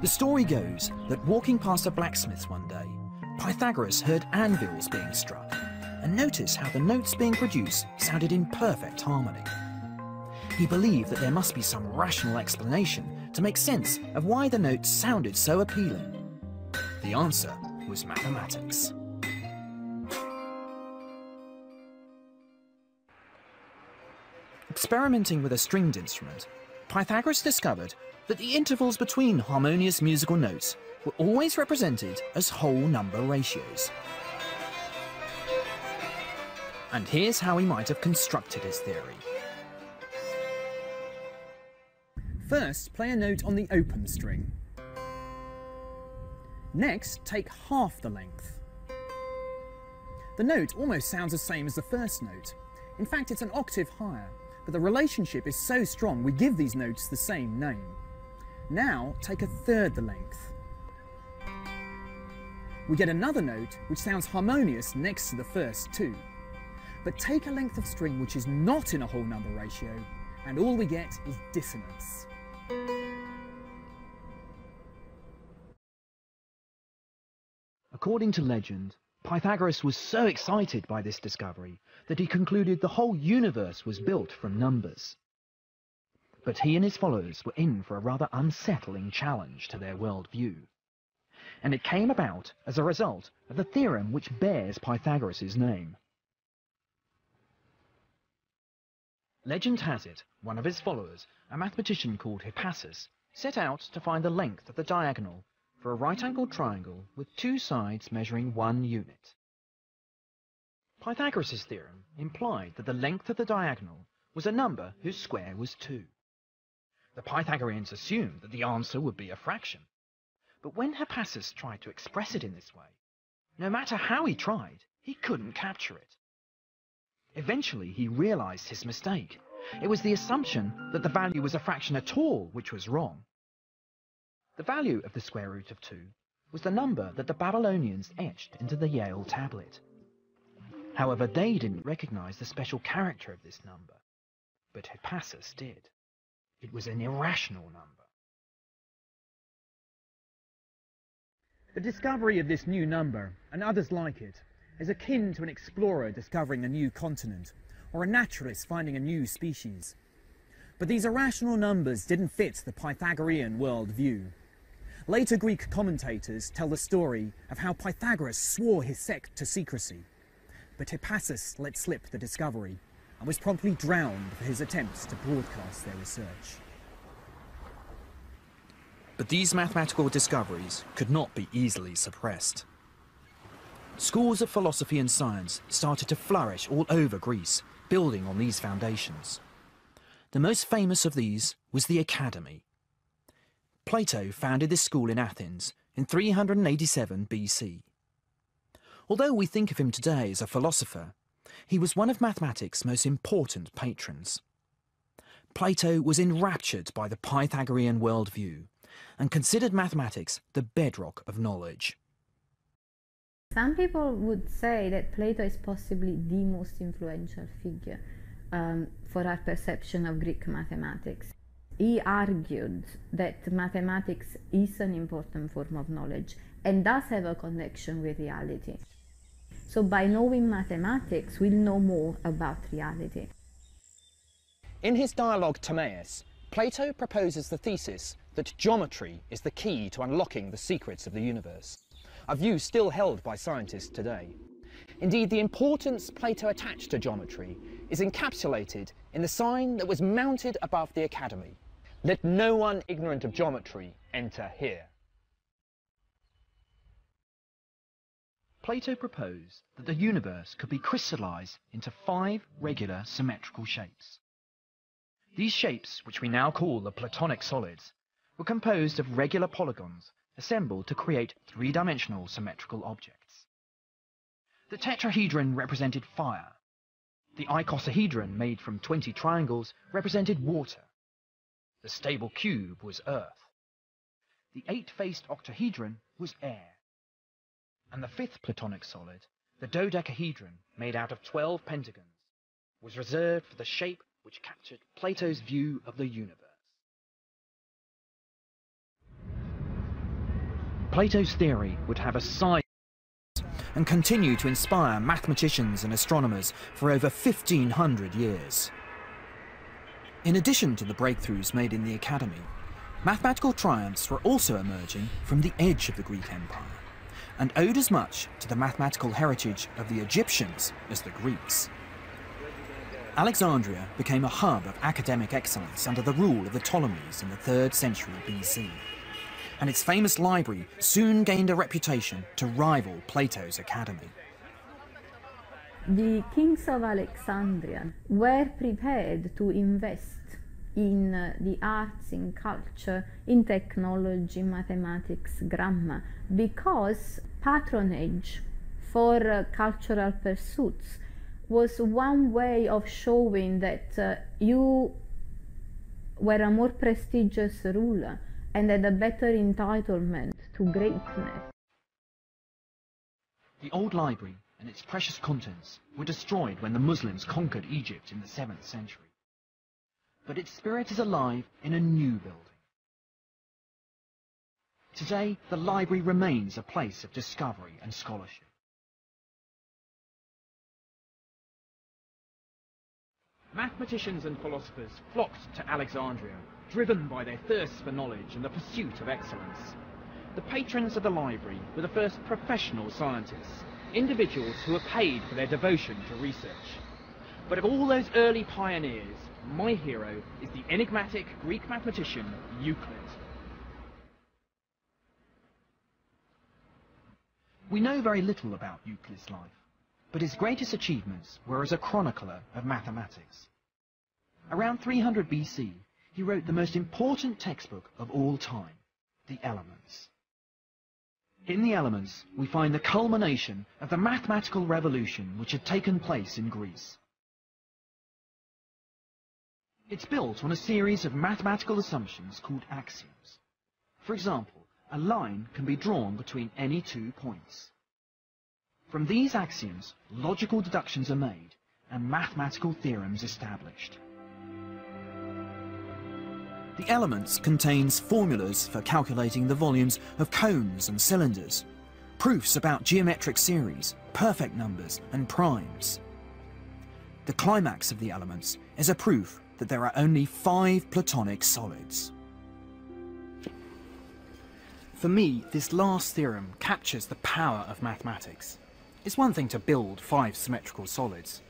The story goes that walking past a blacksmith's one day, Pythagoras heard anvils being struck and noticed how the notes being produced sounded in perfect harmony. He believed that there must be some rational explanation to make sense of why the notes sounded so appealing. The answer was mathematics. Experimenting with a stringed instrument, Pythagoras discovered that the intervals between harmonious musical notes were always represented as whole number ratios. And here's how he might have constructed his theory. First, play a note on the open string. Next, take half the length. The note almost sounds the same as the first note. In fact, it's an octave higher, but the relationship is so strong we give these notes the same name. Now, take a third the length. We get another note which sounds harmonious next to the first two. But take a length of string which is not in a whole number ratio, and all we get is dissonance. According to legend, Pythagoras was so excited by this discovery that he concluded the whole universe was built from numbers. But he and his followers were in for a rather unsettling challenge to their worldview. And it came about as a result of the theorem which bears Pythagoras' name. Legend has it, one of his followers, a mathematician called Hippasus, set out to find the length of the diagonal for a right-angled triangle with two sides measuring one unit. Pythagoras' theorem implied that the length of the diagonal was a number whose square was 2. The Pythagoreans assumed that the answer would be a fraction. But when Hippasus tried to express it in this way, no matter how he tried, he couldn't capture it. Eventually, he realized his mistake. It was the assumption that the value was a fraction at all which was wrong. The value of the square root of 2 was the number that the Babylonians etched into the Yale tablet. However, they didn't recognize the special character of this number, but Hippasus did. It was an irrational number. The discovery of this new number, and others like it, is akin to an explorer discovering a new continent, or a naturalist finding a new species. But these irrational numbers didn't fit the Pythagorean worldview. Later Greek commentators tell the story of how Pythagoras swore his sect to secrecy, but Hippasus let slip the discovery and was promptly drowned for his attempts to broadcast their research. But these mathematical discoveries could not be easily suppressed. Schools of philosophy and science started to flourish all over Greece, building on these foundations. The most famous of these was the Academy. Plato founded this school in Athens in 387 BC. Although we think of him today as a philosopher, he was one of mathematics' most important patrons. Plato was enraptured by the Pythagorean worldview and considered mathematics the bedrock of knowledge. Some people would say that Plato is possibly the most influential figure um, for our perception of Greek mathematics. He argued that mathematics is an important form of knowledge and does have a connection with reality. So by knowing mathematics, we'll know more about reality. In his dialogue Timaeus, Plato proposes the thesis that geometry is the key to unlocking the secrets of the universe. a view still held by scientists today. Indeed, the importance Plato attached to geometry is encapsulated in the sign that was mounted above the Academy. Let no one ignorant of geometry enter here. Plato proposed that the universe could be crystallized into five regular symmetrical shapes. These shapes, which we now call the Platonic solids, were composed of regular polygons assembled to create three-dimensional symmetrical objects. The tetrahedron represented fire. The icosahedron, made from 20 triangles, represented water. The stable cube was earth. The eight-faced octahedron was air. And the fifth Platonic solid, the dodecahedron, made out of 12 pentagons, was reserved for the shape which captured Plato's view of the universe. Plato's theory would have a size and continue to inspire mathematicians and astronomers for over 1500 years. In addition to the breakthroughs made in the Academy, mathematical triumphs were also emerging from the edge of the Greek Empire, and owed as much to the mathematical heritage of the Egyptians as the Greeks. Alexandria became a hub of academic excellence under the rule of the Ptolemies in the 3rd century BC and its famous library soon gained a reputation to rival Plato's academy. The kings of Alexandria were prepared to invest in the arts, in culture, in technology, mathematics, grammar, because patronage for uh, cultural pursuits was one way of showing that uh, you were a more prestigious ruler and had a better entitlement to greatness. The old library and its precious contents were destroyed when the Muslims conquered Egypt in the 7th century. But its spirit is alive in a new building. Today, the library remains a place of discovery and scholarship. Mathematicians and philosophers flocked to Alexandria driven by their thirst for knowledge and the pursuit of excellence. The patrons of the library were the first professional scientists, individuals who were paid for their devotion to research. But of all those early pioneers, my hero is the enigmatic Greek mathematician Euclid. We know very little about Euclid's life, but his greatest achievements were as a chronicler of mathematics. Around 300 BC, he wrote the most important textbook of all time, The Elements. In The Elements, we find the culmination of the mathematical revolution which had taken place in Greece. It's built on a series of mathematical assumptions called axioms. For example, a line can be drawn between any two points. From these axioms, logical deductions are made and mathematical theorems established. The Elements contains formulas for calculating the volumes of cones and cylinders, proofs about geometric series, perfect numbers and primes. The climax of the Elements is a proof that there are only five Platonic solids. For me, this last theorem captures the power of mathematics. It's one thing to build five symmetrical solids,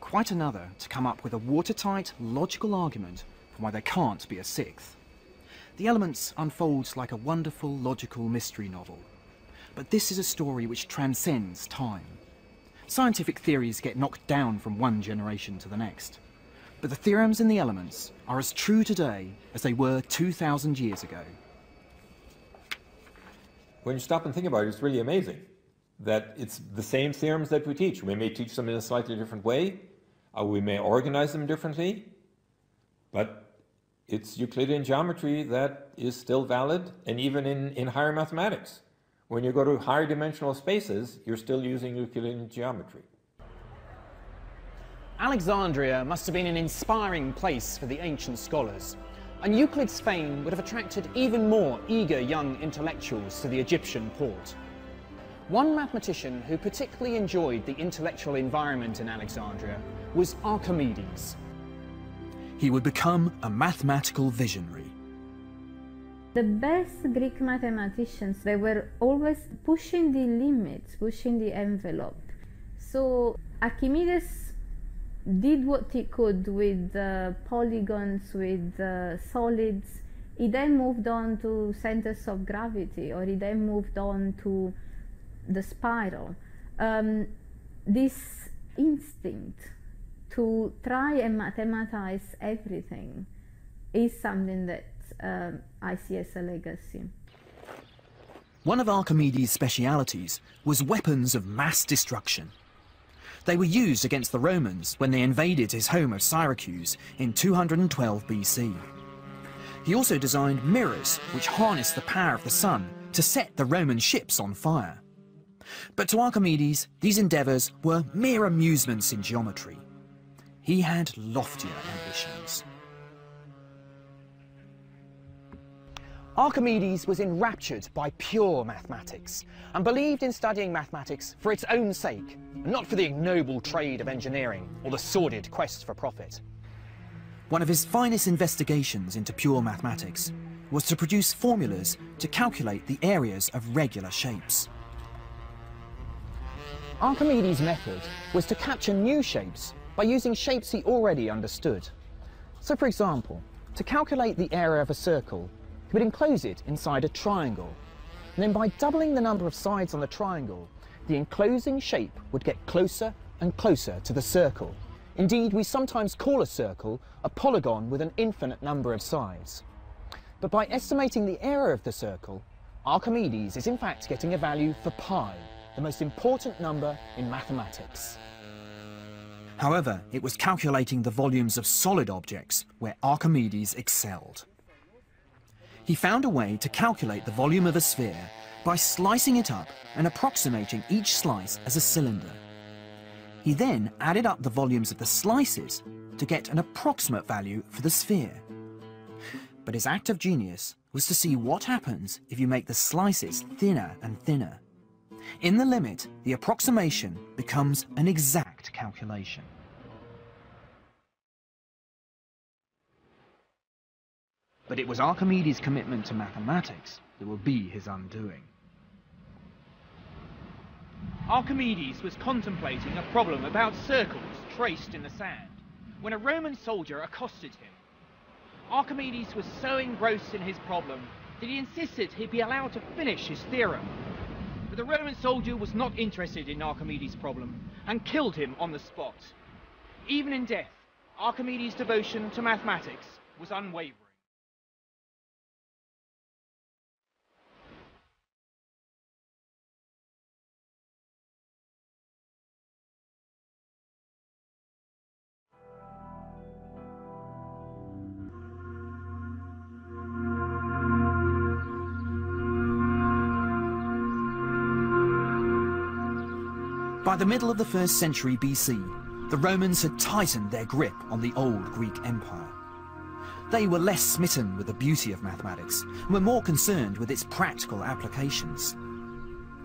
quite another to come up with a watertight, logical argument for why there can't be a sixth. The Elements unfolds like a wonderful logical mystery novel. But this is a story which transcends time. Scientific theories get knocked down from one generation to the next. But the theorems in the Elements are as true today as they were 2,000 years ago. When you stop and think about it, it's really amazing that it's the same theorems that we teach. We may teach them in a slightly different way, or we may organize them differently, but it's Euclidean geometry that is still valid, and even in, in higher mathematics. When you go to higher dimensional spaces, you're still using Euclidean geometry. Alexandria must have been an inspiring place for the ancient scholars, and Euclid's fame would have attracted even more eager young intellectuals to the Egyptian port. One mathematician who particularly enjoyed the intellectual environment in Alexandria was Archimedes, he would become a mathematical visionary. The best Greek mathematicians, they were always pushing the limits, pushing the envelope. So Archimedes did what he could with uh, polygons, with uh, solids. He then moved on to centers of gravity, or he then moved on to the spiral. Um, this instinct to try and mathematize everything is something that um, I see as a legacy. One of Archimedes' specialities was weapons of mass destruction. They were used against the Romans when they invaded his home of Syracuse in 212 BC. He also designed mirrors which harnessed the power of the sun to set the Roman ships on fire. But to Archimedes, these endeavours were mere amusements in geometry. He had loftier ambitions. Archimedes was enraptured by pure mathematics and believed in studying mathematics for its own sake, and not for the ignoble trade of engineering or the sordid quest for profit. One of his finest investigations into pure mathematics was to produce formulas to calculate the areas of regular shapes. Archimedes' method was to capture new shapes by using shapes he already understood. So for example, to calculate the area of a circle, he would enclose it inside a triangle. And then by doubling the number of sides on the triangle, the enclosing shape would get closer and closer to the circle. Indeed, we sometimes call a circle a polygon with an infinite number of sides. But by estimating the area of the circle, Archimedes is in fact getting a value for pi, the most important number in mathematics. However, it was calculating the volumes of solid objects where Archimedes excelled. He found a way to calculate the volume of a sphere by slicing it up and approximating each slice as a cylinder. He then added up the volumes of the slices to get an approximate value for the sphere. But his act of genius was to see what happens if you make the slices thinner and thinner. In the limit, the approximation becomes an exact calculation. But it was Archimedes' commitment to mathematics that will be his undoing. Archimedes was contemplating a problem about circles traced in the sand when a Roman soldier accosted him. Archimedes was so engrossed in his problem that he insisted he be allowed to finish his theorem. But the Roman soldier was not interested in Archimedes' problem and killed him on the spot. Even in death, Archimedes' devotion to mathematics was unwavering. By the middle of the first century BC, the Romans had tightened their grip on the old Greek Empire. They were less smitten with the beauty of mathematics and were more concerned with its practical applications.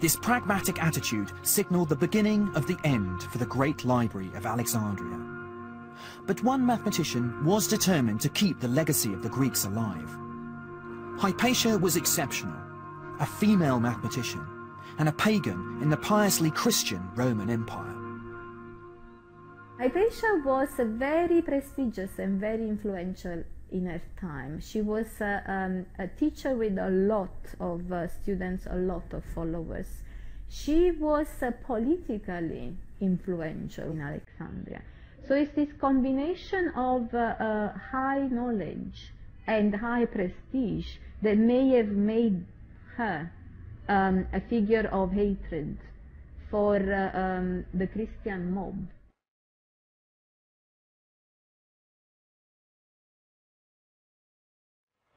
This pragmatic attitude signalled the beginning of the end for the great library of Alexandria. But one mathematician was determined to keep the legacy of the Greeks alive. Hypatia was exceptional, a female mathematician, and a pagan in the piously Christian Roman Empire. Hypatia was very prestigious and very influential in her time. She was uh, um, a teacher with a lot of uh, students, a lot of followers. She was uh, politically influential in Alexandria. So it's this combination of uh, uh, high knowledge and high prestige that may have made her um, a figure of hatred for uh, um, the Christian mob.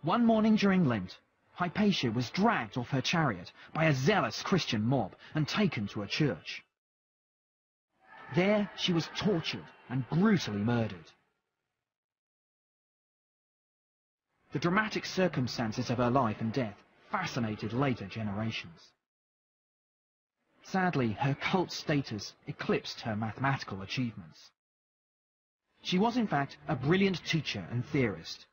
One morning during Lent, Hypatia was dragged off her chariot by a zealous Christian mob and taken to a church. There she was tortured and brutally murdered. The dramatic circumstances of her life and death fascinated later generations. Sadly, her cult status eclipsed her mathematical achievements. She was in fact a brilliant teacher and theorist,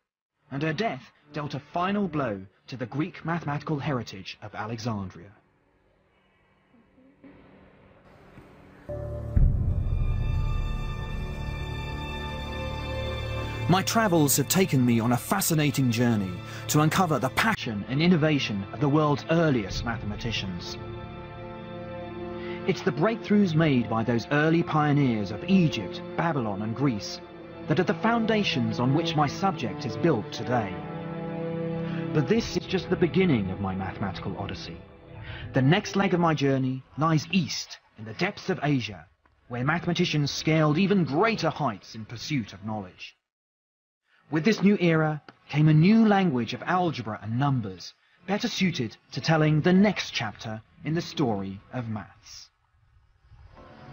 and her death dealt a final blow to the Greek mathematical heritage of Alexandria. My travels have taken me on a fascinating journey to uncover the passion and innovation of the world's earliest mathematicians. It's the breakthroughs made by those early pioneers of Egypt, Babylon and Greece that are the foundations on which my subject is built today. But this is just the beginning of my mathematical odyssey. The next leg of my journey lies east in the depths of Asia, where mathematicians scaled even greater heights in pursuit of knowledge. With this new era came a new language of algebra and numbers, better suited to telling the next chapter in the story of maths.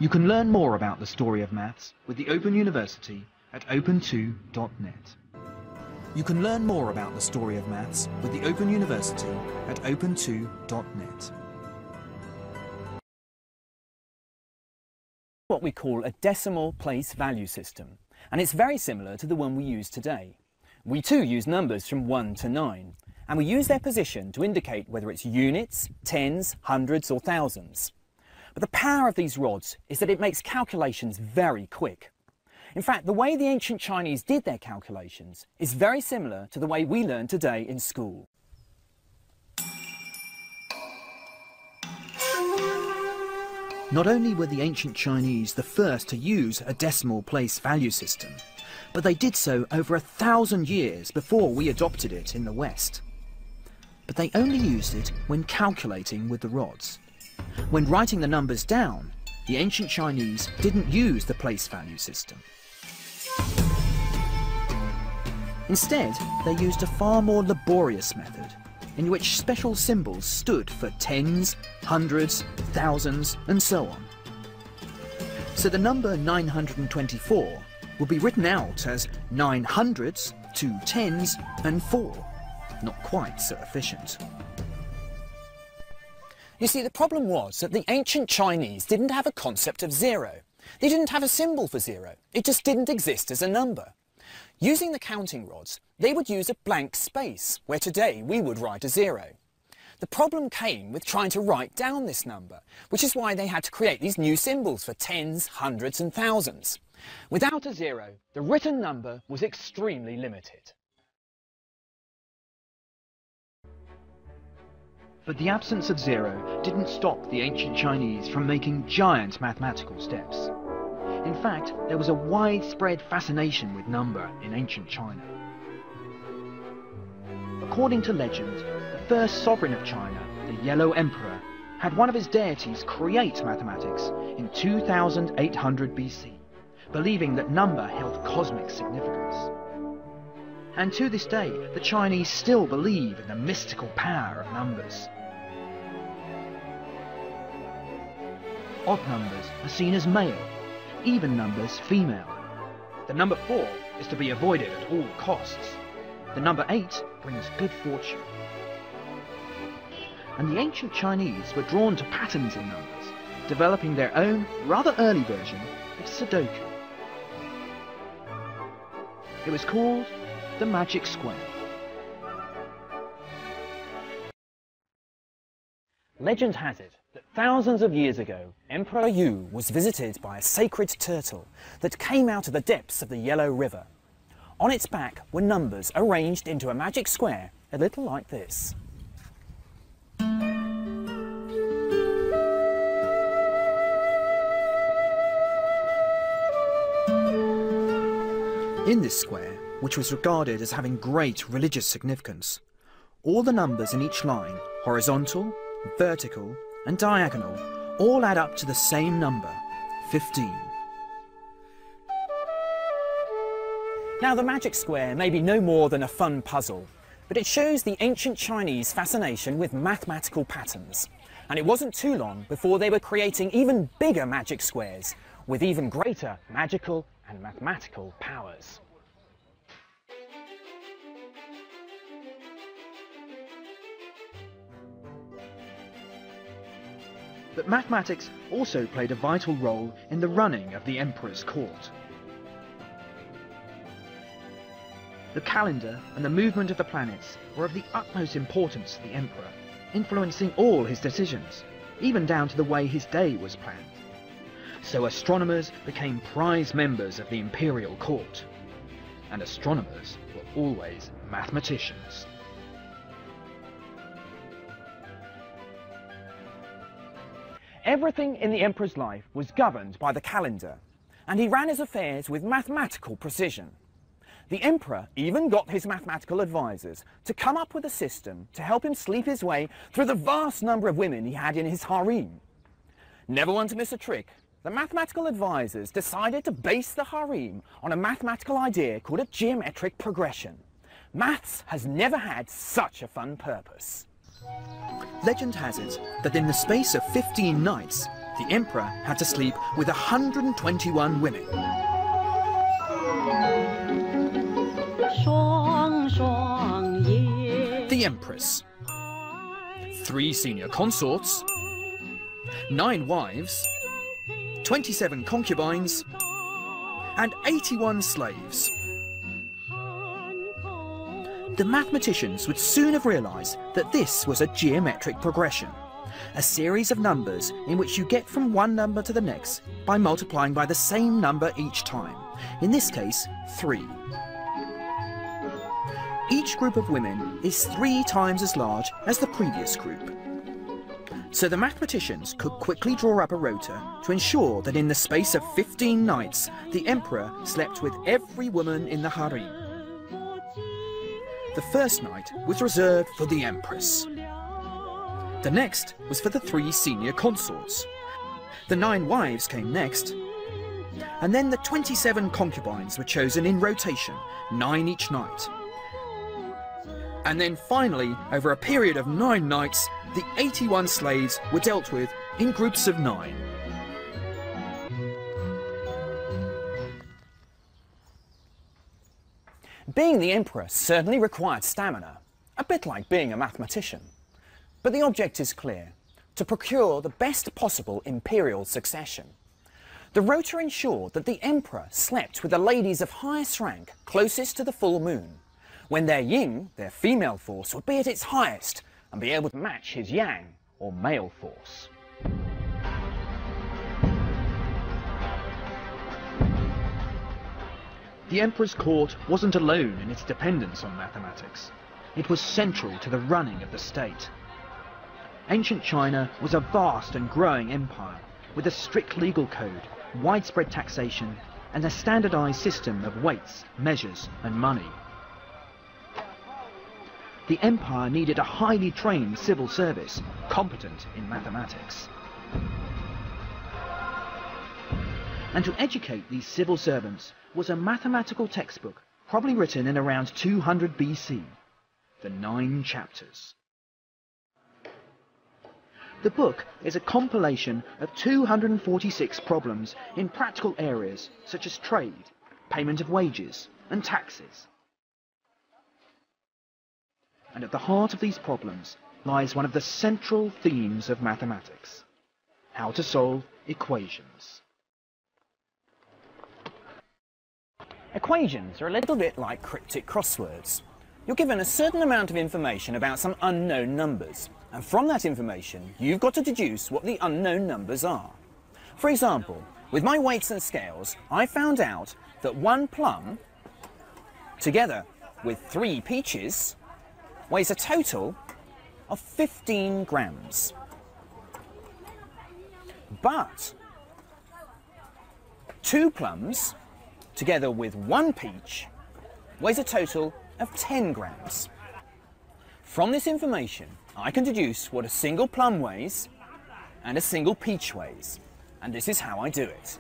You can learn more about the story of maths with the Open University at open2.net. You can learn more about the story of maths with the Open University at open2.net. What we call a decimal place value system and it's very similar to the one we use today. We too use numbers from 1 to 9, and we use their position to indicate whether it's units, tens, hundreds or thousands. But the power of these rods is that it makes calculations very quick. In fact, the way the ancient Chinese did their calculations is very similar to the way we learn today in school. Not only were the ancient Chinese the first to use a decimal place value system, but they did so over a thousand years before we adopted it in the West. But they only used it when calculating with the rods. When writing the numbers down, the ancient Chinese didn't use the place value system. Instead, they used a far more laborious method in which special symbols stood for tens, hundreds, thousands, and so on. So the number 924 will be written out as nine hundreds, two tens, and four. Not quite so efficient. You see, the problem was that the ancient Chinese didn't have a concept of zero. They didn't have a symbol for zero. It just didn't exist as a number. Using the counting rods, they would use a blank space, where today we would write a zero. The problem came with trying to write down this number, which is why they had to create these new symbols for tens, hundreds and thousands. Without a zero, the written number was extremely limited. But the absence of zero didn't stop the ancient Chinese from making giant mathematical steps. In fact, there was a widespread fascination with number in ancient China. According to legend, the first sovereign of China, the Yellow Emperor, had one of his deities create mathematics in 2800 BC, believing that number held cosmic significance. And to this day, the Chinese still believe in the mystical power of numbers. Odd numbers are seen as male even numbers female. The number 4 is to be avoided at all costs. The number 8 brings good fortune. And the ancient Chinese were drawn to patterns in numbers, developing their own, rather early version of Sudoku. It was called the Magic Square. Legend has it that thousands of years ago, Emperor Yu was visited by a sacred turtle that came out of the depths of the Yellow River. On its back were numbers arranged into a magic square, a little like this. In this square, which was regarded as having great religious significance, all the numbers in each line, horizontal, vertical, and diagonal all add up to the same number, 15. Now the magic square may be no more than a fun puzzle, but it shows the ancient Chinese fascination with mathematical patterns. And it wasn't too long before they were creating even bigger magic squares with even greater magical and mathematical powers. But mathematics also played a vital role in the running of the emperor's court. the calendar and the movement of the planets were of the utmost importance to the emperor, influencing all his decisions, even down to the way his day was planned. So astronomers became prize members of the imperial court. And astronomers were always mathematicians. Everything in the emperor's life was governed by the calendar, and he ran his affairs with mathematical precision. The emperor even got his mathematical advisors to come up with a system to help him sleep his way through the vast number of women he had in his harem. Never one to miss a trick, the mathematical advisors decided to base the harem on a mathematical idea called a geometric progression. Maths has never had such a fun purpose. Legend has it that in the space of 15 nights, the emperor had to sleep with 121 women. The empress. Three senior consorts. Nine wives. 27 concubines. And 81 slaves. The mathematicians would soon have realised that this was a geometric progression, a series of numbers in which you get from one number to the next by multiplying by the same number each time, in this case, 3. Each group of women is three times as large as the previous group. So the mathematicians could quickly draw up a rota to ensure that in the space of 15 nights, the emperor slept with every woman in the harem. The first night was reserved for the Empress. The next was for the three senior consorts. The nine wives came next. And then the 27 concubines were chosen in rotation, nine each night. And then finally, over a period of nine nights, the 81 slaves were dealt with in groups of nine. Being the emperor certainly required stamina, a bit like being a mathematician. But the object is clear, to procure the best possible imperial succession. The rota ensured that the emperor slept with the ladies of highest rank closest to the full moon, when their yin, their female force, would be at its highest and be able to match his yang, or male force. The emperor's court wasn't alone in its dependence on mathematics. It was central to the running of the state. Ancient China was a vast and growing empire with a strict legal code, widespread taxation, and a standardized system of weights, measures, and money. The empire needed a highly trained civil service, competent in mathematics. And to educate these civil servants was a mathematical textbook, probably written in around 200 BC, the Nine Chapters. The book is a compilation of 246 problems in practical areas such as trade, payment of wages, and taxes. And at the heart of these problems lies one of the central themes of mathematics, how to solve equations. Equations are a little bit like cryptic crosswords. You're given a certain amount of information about some unknown numbers, and from that information, you've got to deduce what the unknown numbers are. For example, with my weights and scales, I found out that one plum, together with three peaches, weighs a total of 15 grams. But two plums, together with one peach, weighs a total of 10 grams. From this information, I can deduce what a single plum weighs and a single peach weighs, and this is how I do it.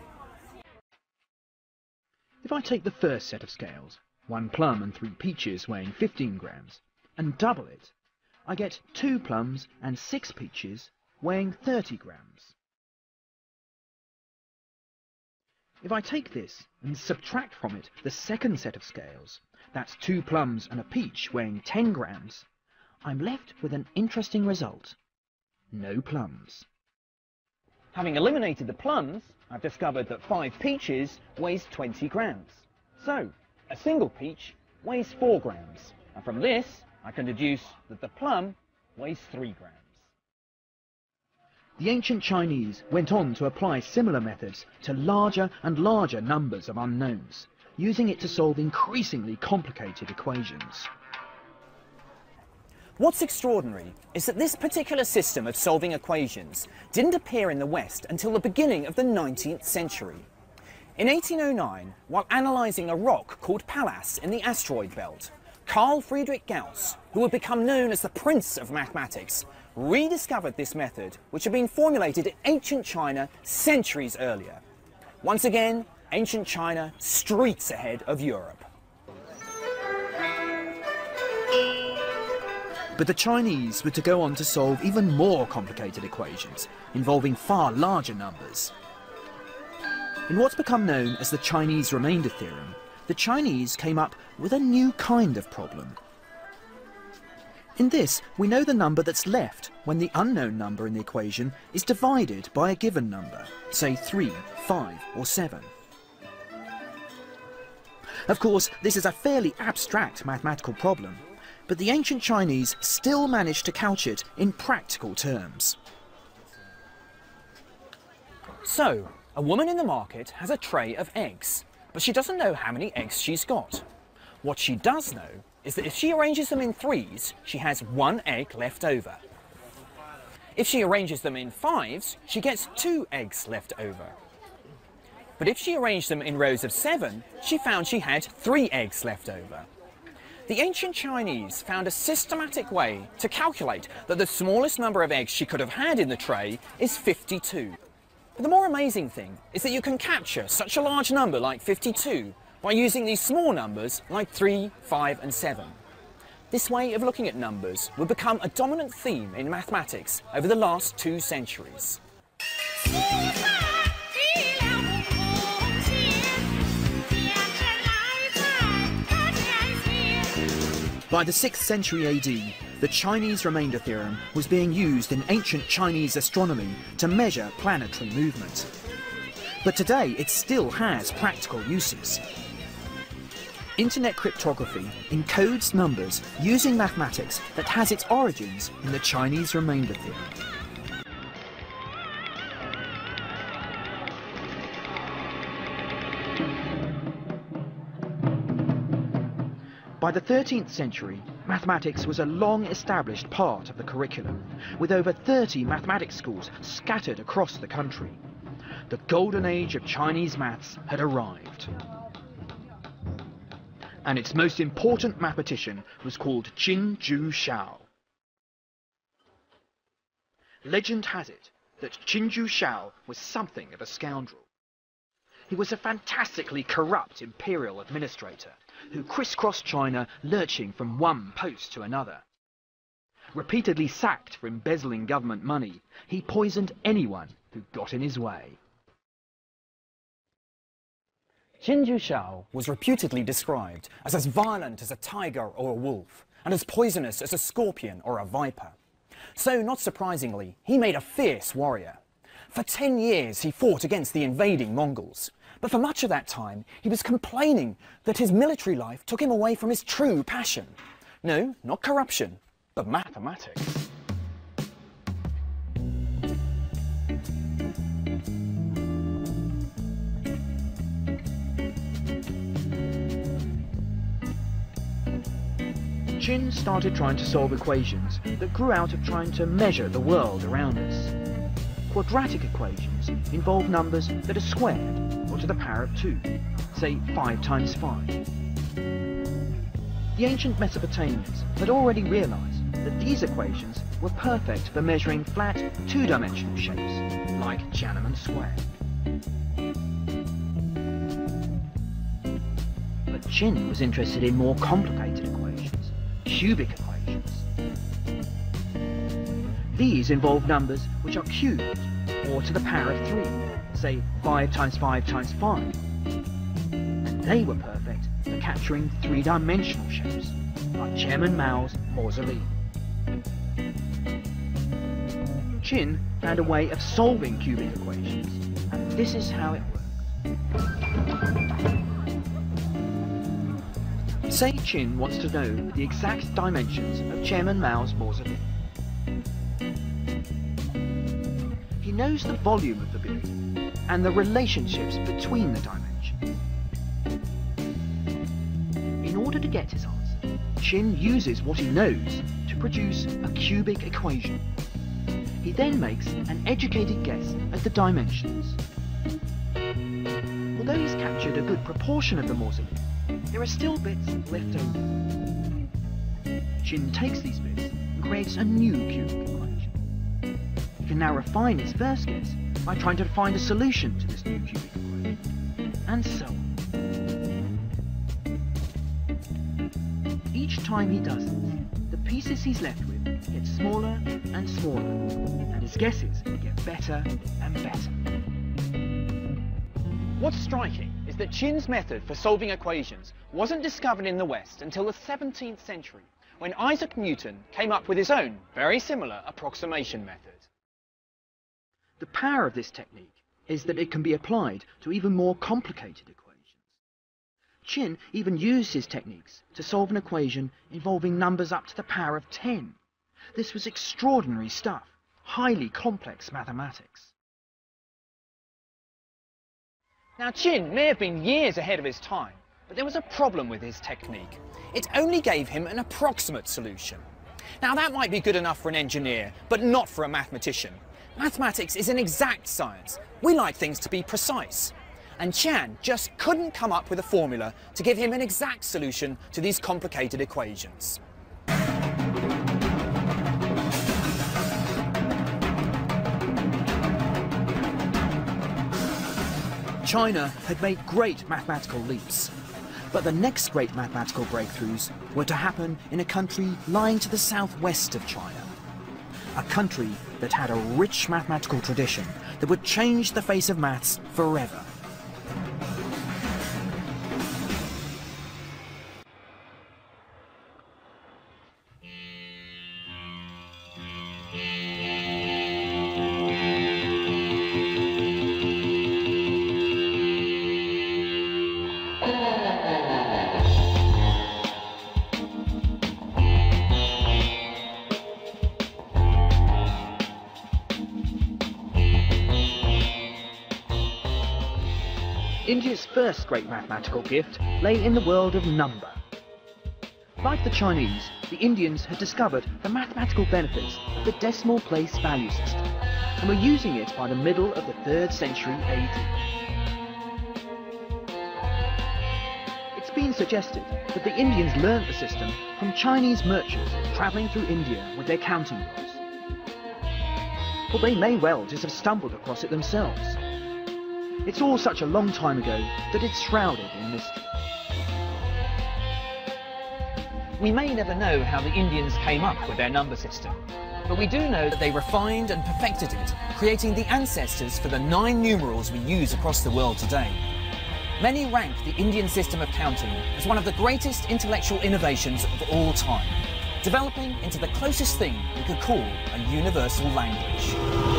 If I take the first set of scales, one plum and three peaches weighing 15 grams, and double it, I get two plums and six peaches weighing 30 grams. If I take this and subtract from it the second set of scales, that's two plums and a peach weighing 10 grams, I'm left with an interesting result. No plums. Having eliminated the plums, I've discovered that five peaches weighs 20 grams. So, a single peach weighs 4 grams. And from this, I can deduce that the plum weighs 3 grams. The ancient Chinese went on to apply similar methods to larger and larger numbers of unknowns, using it to solve increasingly complicated equations. What's extraordinary is that this particular system of solving equations didn't appear in the West until the beginning of the 19th century. In 1809, while analysing a rock called Pallas in the asteroid belt, Carl Friedrich Gauss, who would become known as the Prince of Mathematics, rediscovered this method, which had been formulated in ancient China centuries earlier. Once again, ancient China streets ahead of Europe. But the Chinese were to go on to solve even more complicated equations, involving far larger numbers. In what's become known as the Chinese remainder theorem, the Chinese came up with a new kind of problem. In this, we know the number that's left when the unknown number in the equation is divided by a given number, say 3, 5 or 7. Of course, this is a fairly abstract mathematical problem, but the ancient Chinese still managed to couch it in practical terms. So, a woman in the market has a tray of eggs, but she doesn't know how many eggs she's got. What she does know is that if she arranges them in threes, she has one egg left over. If she arranges them in fives, she gets two eggs left over. But if she arranged them in rows of seven, she found she had three eggs left over. The ancient Chinese found a systematic way to calculate that the smallest number of eggs she could have had in the tray is 52. But the more amazing thing is that you can capture such a large number like 52 by using these small numbers like 3, 5 and 7. This way of looking at numbers would become a dominant theme in mathematics over the last two centuries. By the 6th century AD, the Chinese remainder theorem was being used in ancient Chinese astronomy to measure planetary movement. But today it still has practical uses. Internet cryptography encodes numbers using mathematics that has its origins in the Chinese remainder theorem. By the 13th century, mathematics was a long established part of the curriculum, with over 30 mathematics schools scattered across the country. The golden age of Chinese maths had arrived. And its most important mathematician was called Qin Jiushao. Legend has it that Qin Jiushao was something of a scoundrel. He was a fantastically corrupt imperial administrator who crisscrossed China lurching from one post to another. Repeatedly sacked for embezzling government money, he poisoned anyone who got in his way. Qin Shao was reputedly described as as violent as a tiger or a wolf, and as poisonous as a scorpion or a viper. So, not surprisingly, he made a fierce warrior. For ten years he fought against the invading Mongols, but for much of that time, he was complaining that his military life took him away from his true passion. No, not corruption, but mathematics. Qin started trying to solve equations that grew out of trying to measure the world around us. Quadratic equations involve numbers that are squared or to the power of 2, say 5 times 5. The ancient Mesopotamians had already realized that these equations were perfect for measuring flat, two-dimensional shapes, like Tiananmen Square. But Qin was interested in more complicated equations, cubic equations. These involve numbers which are cubed, or to the power of 3, say 5 times 5 times 5. And they were perfect for capturing three-dimensional shapes, like Chairman Mao's mausoleum. Qin found a way of solving cubic equations, and this is how it worked. Say Qin wants to know the exact dimensions of Chairman Mao's mausoleum. He knows the volume of the building and the relationships between the dimensions. In order to get his answer, Qin uses what he knows to produce a cubic equation. He then makes an educated guess at the dimensions. Although he's captured a good proportion of the mausoleum, there are still bits left over. Qin takes these bits and creates a new cubic equation. He can now refine his first guess by trying to find a solution to this new cubic equation, and so on. Each time he does this, the pieces he's left with get smaller and smaller, and his guesses get better and better. What's striking is that Qin's method for solving equations wasn't discovered in the West until the 17th century, when Isaac Newton came up with his own, very similar approximation method. The power of this technique is that it can be applied to even more complicated equations. Qin even used his techniques to solve an equation involving numbers up to the power of 10. This was extraordinary stuff, highly complex mathematics. Now Qin may have been years ahead of his time, but there was a problem with his technique. It only gave him an approximate solution. Now that might be good enough for an engineer, but not for a mathematician. Mathematics is an exact science. We like things to be precise. And Qin just couldn't come up with a formula to give him an exact solution to these complicated equations. China had made great mathematical leaps. But the next great mathematical breakthroughs were to happen in a country lying to the southwest of China. A country that had a rich mathematical tradition that would change the face of maths forever. Great mathematical gift lay in the world of number. Like the Chinese, the Indians had discovered the mathematical benefits of the decimal place value system and were using it by the middle of the 3rd century AD. It's been suggested that the Indians learnt the system from Chinese merchants travelling through India with their counting books. But they may well just have stumbled across it themselves. It's all such a long time ago that it's shrouded in mystery. We may never know how the Indians came up with their number system, but we do know that they refined and perfected it, creating the ancestors for the nine numerals we use across the world today. Many rank the Indian system of counting as one of the greatest intellectual innovations of all time, developing into the closest thing we could call a universal language.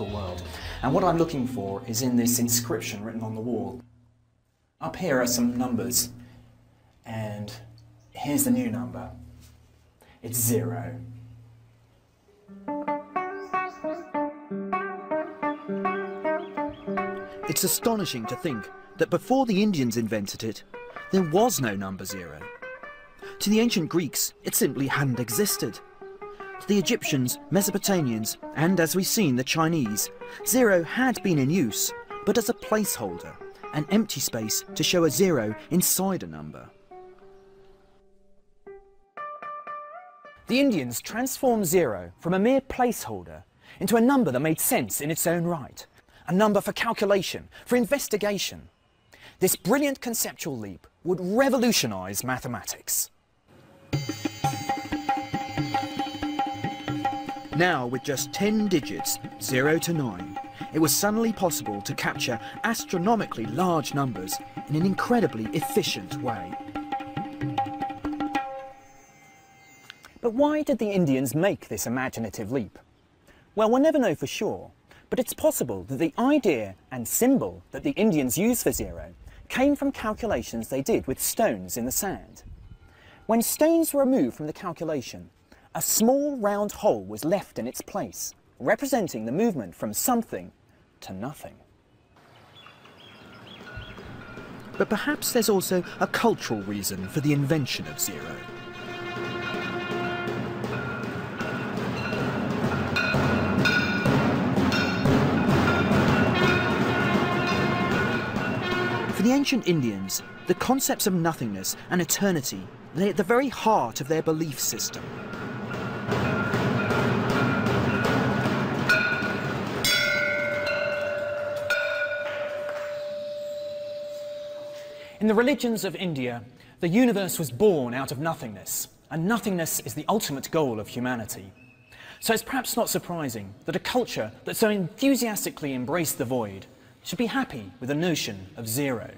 Mathematical world. And what I'm looking for is in this inscription written on the wall. Up here are some numbers, and here's the new number. It's zero. It's astonishing to think that before the Indians invented it, there was no number zero. To the ancient Greeks, it simply hadn't existed. To the Egyptians, Mesopotamians, and as we've seen, the Chinese, zero had been in use, but as a placeholder, an empty space to show a zero inside a number. The Indians transformed zero from a mere placeholder into a number that made sense in its own right, a number for calculation, for investigation. This brilliant conceptual leap would revolutionise mathematics. Now, with just 10 digits, 0 to 9, it was suddenly possible to capture astronomically large numbers in an incredibly efficient way. But why did the Indians make this imaginative leap? Well, we'll never know for sure, but it's possible that the idea and symbol that the Indians used for zero came from calculations they did with stones in the sand. When stones were removed from the calculation, a small round hole was left in its place, representing the movement from something to nothing. But perhaps there's also a cultural reason for the invention of zero. For the ancient Indians, the concepts of nothingness and eternity lay at the very heart of their belief system. In the religions of India, the universe was born out of nothingness, and nothingness is the ultimate goal of humanity. So it's perhaps not surprising that a culture that so enthusiastically embraced the void should be happy with the notion of zero.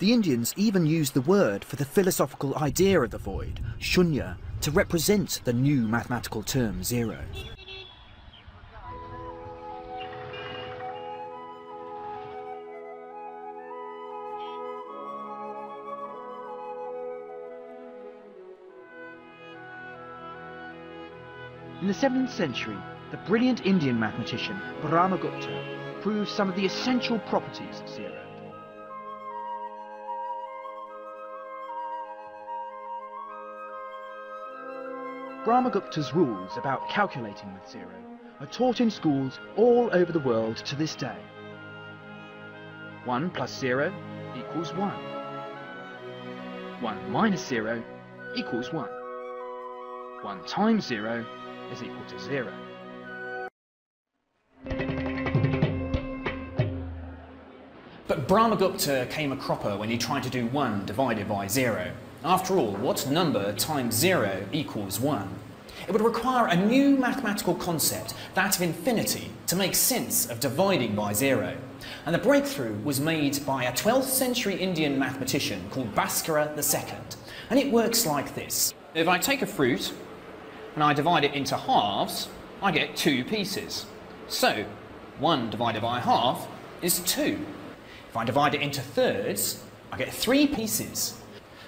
The Indians even used the word for the philosophical idea of the void, shunya, to represent the new mathematical term zero. In the 7th century, the brilliant Indian mathematician Brahmagupta proved some of the essential properties of zero. Brahmagupta's rules about calculating with zero are taught in schools all over the world to this day. 1 plus 0 equals 1. 1 minus 0 equals 1. 1 times 0 is equal to 0. But Brahmagupta came a cropper when he tried to do 1 divided by 0. After all, what number times 0 equals 1? It would require a new mathematical concept, that of infinity, to make sense of dividing by 0. And the breakthrough was made by a 12th century Indian mathematician called Bhaskara II. And it works like this. If I take a fruit and I divide it into halves, I get two pieces. So, 1 divided by half is 2. If I divide it into thirds, I get 3 pieces.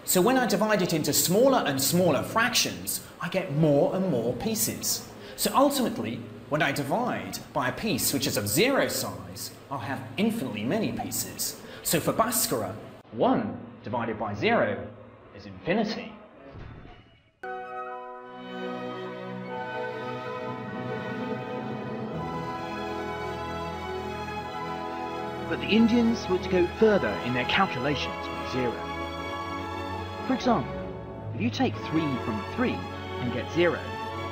So when I divide it into smaller and smaller fractions, I get more and more pieces. So ultimately, when I divide by a piece which is of zero size, I'll have infinitely many pieces. So for Bhaskara, 1 divided by 0 is infinity. But the Indians were to go further in their calculations with zero. For example, if you take 3 from 3 and get 0,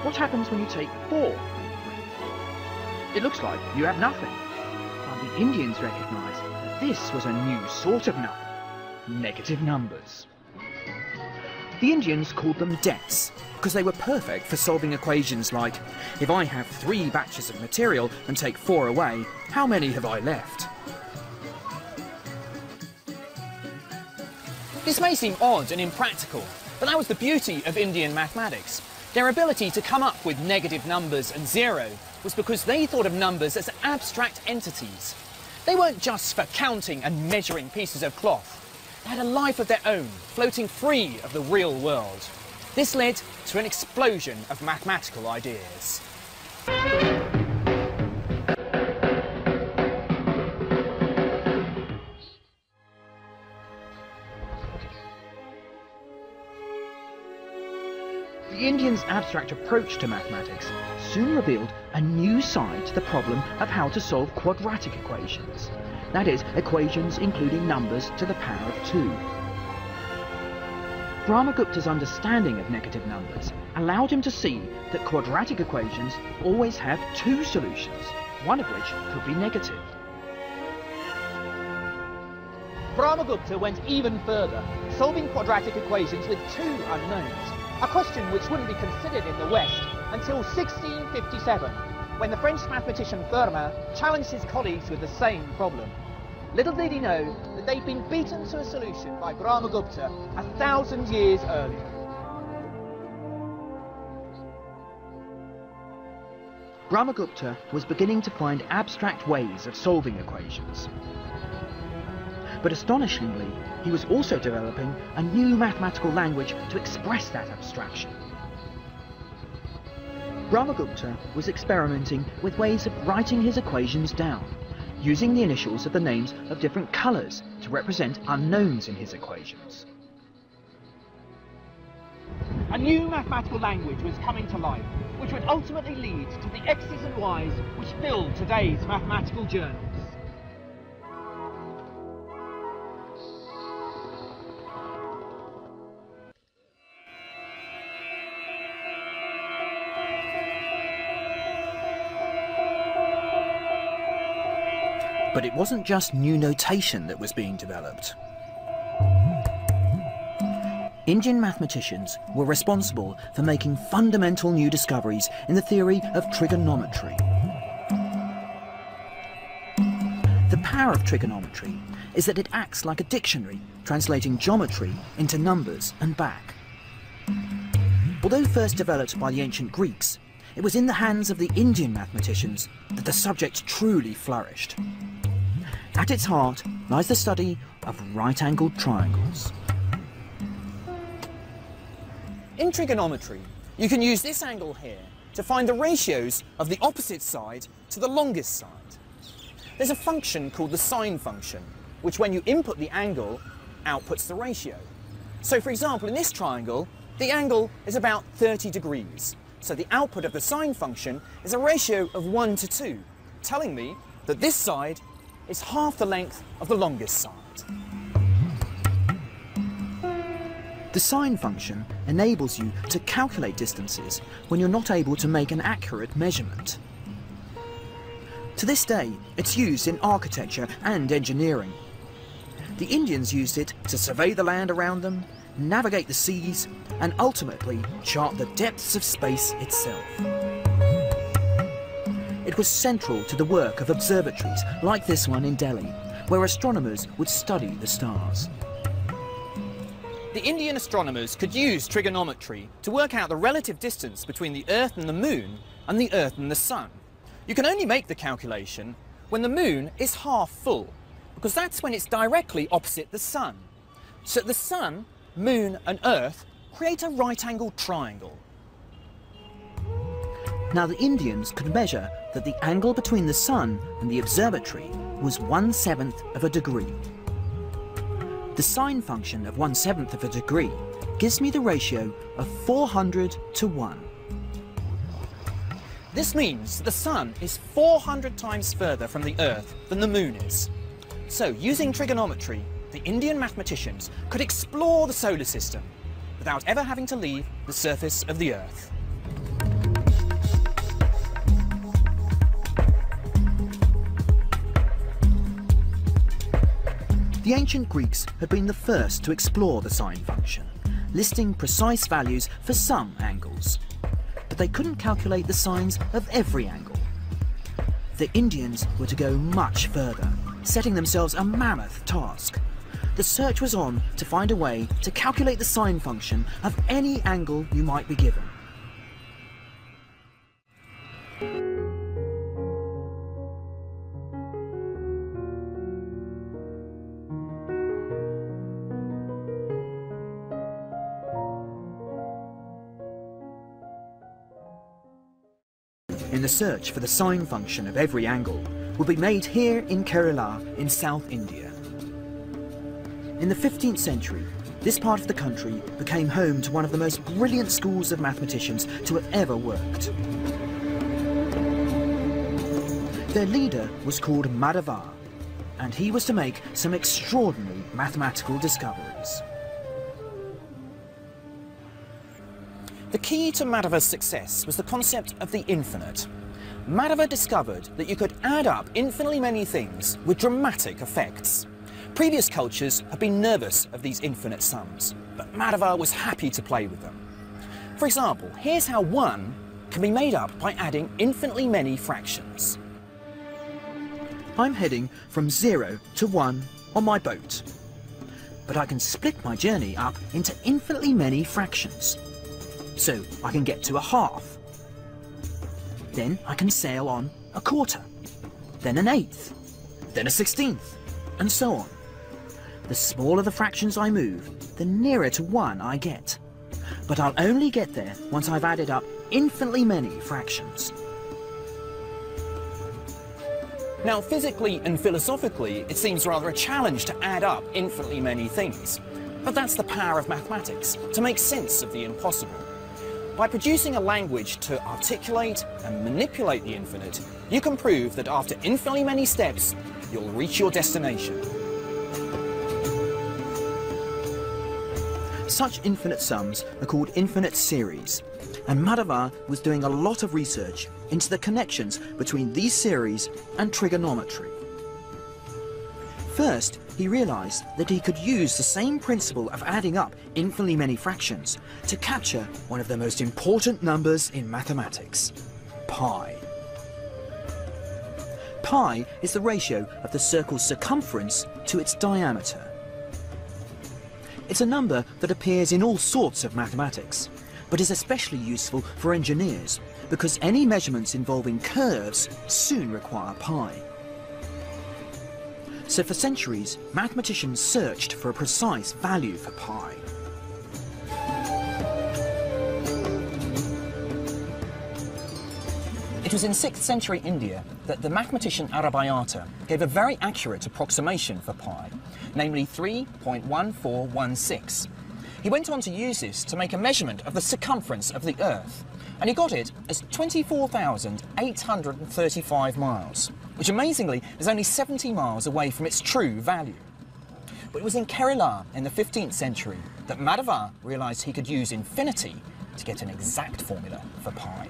what happens when you take 4 from 3? It looks like you have nothing. But the Indians recognised that this was a new sort of number, negative numbers. The Indians called them debts because they were perfect for solving equations like, if I have three batches of material and take four away, how many have I left? This may seem odd and impractical, but that was the beauty of Indian mathematics. Their ability to come up with negative numbers and zero was because they thought of numbers as abstract entities. They weren't just for counting and measuring pieces of cloth. They had a life of their own, floating free of the real world. This led to an explosion of mathematical ideas. Abstract approach to mathematics soon revealed a new side to the problem of how to solve quadratic equations. That is, equations including numbers to the power of 2. Brahmagupta's understanding of negative numbers allowed him to see that quadratic equations always have two solutions, one of which could be negative. Brahmagupta went even further, solving quadratic equations with two unknowns, a question which wouldn't be considered in the West until 1657, when the French mathematician Fermat challenged his colleagues with the same problem. Little did he know that they'd been beaten to a solution by Brahmagupta a thousand years earlier. Brahmagupta was beginning to find abstract ways of solving equations. But astonishingly, he was also developing a new mathematical language to express that abstraction. Brahmagupta was experimenting with ways of writing his equations down using the initials of the names of different colours to represent unknowns in his equations. A new mathematical language was coming to life, which would ultimately lead to the X's and Y's which fill today's mathematical journals. But it wasn't just new notation that was being developed. Indian mathematicians were responsible for making fundamental new discoveries in the theory of trigonometry. The power of trigonometry is that it acts like a dictionary, translating geometry into numbers and back. Although first developed by the ancient Greeks, it was in the hands of the Indian mathematicians that the subject truly flourished. At its heart lies the study of right-angled triangles. In trigonometry, you can use this angle here to find the ratios of the opposite side to the longest side. There's a function called the sine function, which when you input the angle, outputs the ratio. So for example, in this triangle, the angle is about 30 degrees. So the output of the sine function is a ratio of 1 to 2, telling me that this side is half the length of the longest side. The sine function enables you to calculate distances when you're not able to make an accurate measurement. To this day, it's used in architecture and engineering. The Indians used it to survey the land around them, navigate the seas, and ultimately chart the depths of space itself. It was central to the work of observatories like this one in Delhi, where astronomers would study the stars. The Indian astronomers could use trigonometry to work out the relative distance between the Earth and the Moon and the Earth and the Sun. You can only make the calculation when the Moon is half full, because that's when it's directly opposite the Sun. So the Sun, Moon and Earth create a right-angled triangle. Now the Indians could measure that the angle between the Sun and the observatory was one-seventh of a degree. The sine function of one-seventh of a degree gives me the ratio of 400 to 1. This means the Sun is 400 times further from the Earth than the Moon is. So, using trigonometry, the Indian mathematicians could explore the solar system without ever having to leave the surface of the Earth. The ancient Greeks had been the first to explore the sine function, listing precise values for some angles. But they couldn't calculate the sines of every angle. The Indians were to go much further, setting themselves a mammoth task. The search was on to find a way to calculate the sine function of any angle you might be given. In the search for the sine function of every angle will be made here in Kerala in South India. In the 15th century, this part of the country became home to one of the most brilliant schools of mathematicians to have ever worked. Their leader was called Madhava, and he was to make some extraordinary mathematical discoveries. The key to Madhava's success was the concept of the infinite. Madhava discovered that you could add up infinitely many things with dramatic effects. Previous cultures have been nervous of these infinite sums, but Madhava was happy to play with them. For example, here's how 1 can be made up by adding infinitely many fractions. I'm heading from 0 to 1 on my boat. But I can split my journey up into infinitely many fractions. So I can get to a half. Then I can sail on a quarter. Then an eighth. Then a sixteenth. And so on. The smaller the fractions I move, the nearer to 1 I get. But I'll only get there once I've added up infinitely many fractions. Now, physically and philosophically, it seems rather a challenge to add up infinitely many things. But that's the power of mathematics, to make sense of the impossible. By producing a language to articulate and manipulate the infinite, you can prove that after infinitely many steps, you'll reach your destination. Such infinite sums are called infinite series, and Madhava was doing a lot of research into the connections between these series and trigonometry. First, he realized that he could use the same principle of adding up infinitely many fractions to capture one of the most important numbers in mathematics, pi. Pi is the ratio of the circle's circumference to its diameter. It's a number that appears in all sorts of mathematics, but is especially useful for engineers because any measurements involving curves soon require pi. So for centuries, mathematicians searched for a precise value for pi. It was in 6th century India that the mathematician Aryabhata gave a very accurate approximation for pi, namely 3.1416. He went on to use this to make a measurement of the circumference of the Earth, and he got it as 24,835 miles, which amazingly is only 70 miles away from its true value. But it was in Kerala in the 15th century that Madhava realised he could use infinity to get an exact formula for pi.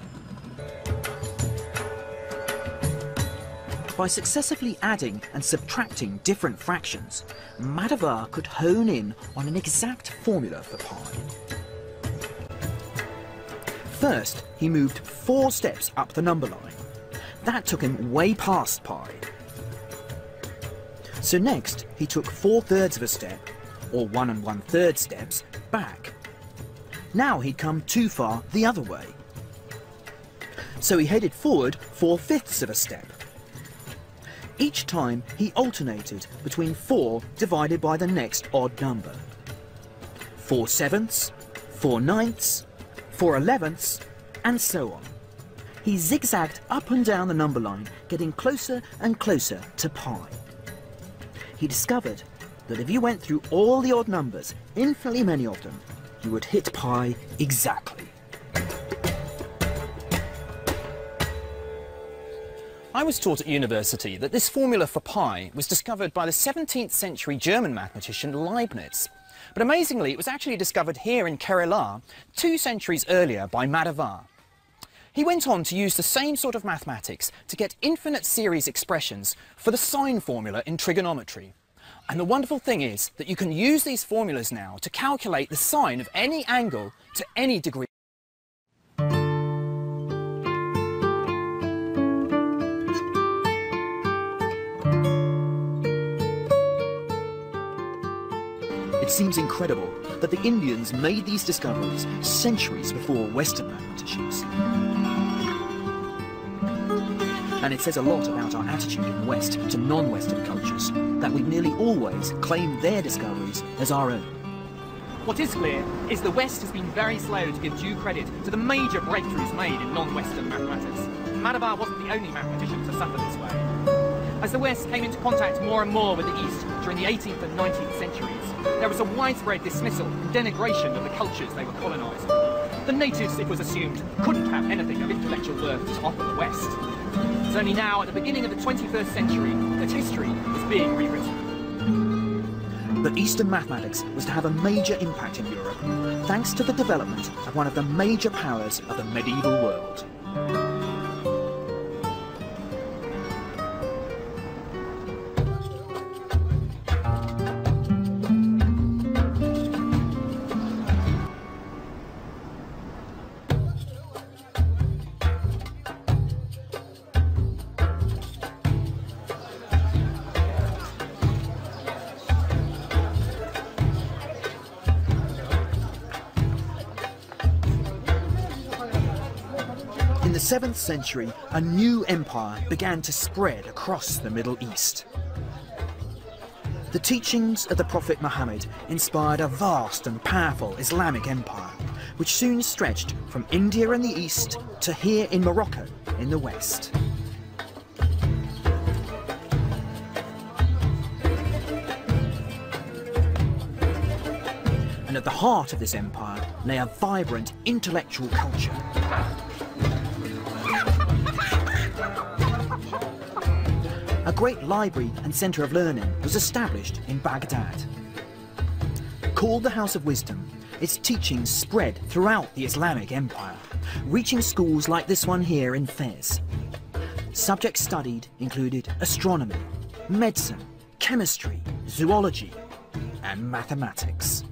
By successively adding and subtracting different fractions, Madhava could hone in on an exact formula for pi. First, he moved four steps up the number line. That took him way past pi. So next, he took four thirds of a step, or one and one third steps, back. Now he'd come too far the other way. So he headed forward four fifths of a step. Each time he alternated between 4 divided by the next odd number. 4 sevenths, 4 ninths, 4 elevenths, and so on. He zigzagged up and down the number line, getting closer and closer to pi. He discovered that if you went through all the odd numbers, infinitely many of them, you would hit pi exactly. I was taught at university that this formula for pi was discovered by the 17th century German mathematician Leibniz. But amazingly, it was actually discovered here in Kerala two centuries earlier by Madhava. He went on to use the same sort of mathematics to get infinite series expressions for the sine formula in trigonometry. And the wonderful thing is that you can use these formulas now to calculate the sine of any angle to any degree. Seems incredible that the Indians made these discoveries centuries before Western mathematicians. And it says a lot about our attitude in the West to non-Western cultures, that we nearly always claim their discoveries as our own. What is clear is the West has been very slow to give due credit to the major breakthroughs made in non-Western mathematics. Madhava wasn't the only mathematician to suffer this way. As the West came into contact more and more with the East during the 18th and 19th centuries, there was a widespread dismissal and denigration of the cultures they were colonising. The natives, it was assumed, couldn't have anything of intellectual worth to offer the West. It's only now, at the beginning of the 21st century, that history is being rewritten. But Eastern mathematics was to have a major impact in Europe, thanks to the development of one of the major powers of the medieval world. 7th century, a new empire began to spread across the Middle East. The teachings of the Prophet Muhammad inspired a vast and powerful Islamic empire, which soon stretched from India in the east to here in Morocco in the west. And at the heart of this empire lay a vibrant intellectual culture. A great library and centre of learning was established in Baghdad. Called the House of Wisdom, its teachings spread throughout the Islamic Empire, reaching schools like this one here in Fez. Subjects studied included astronomy, medicine, chemistry, zoology, and mathematics.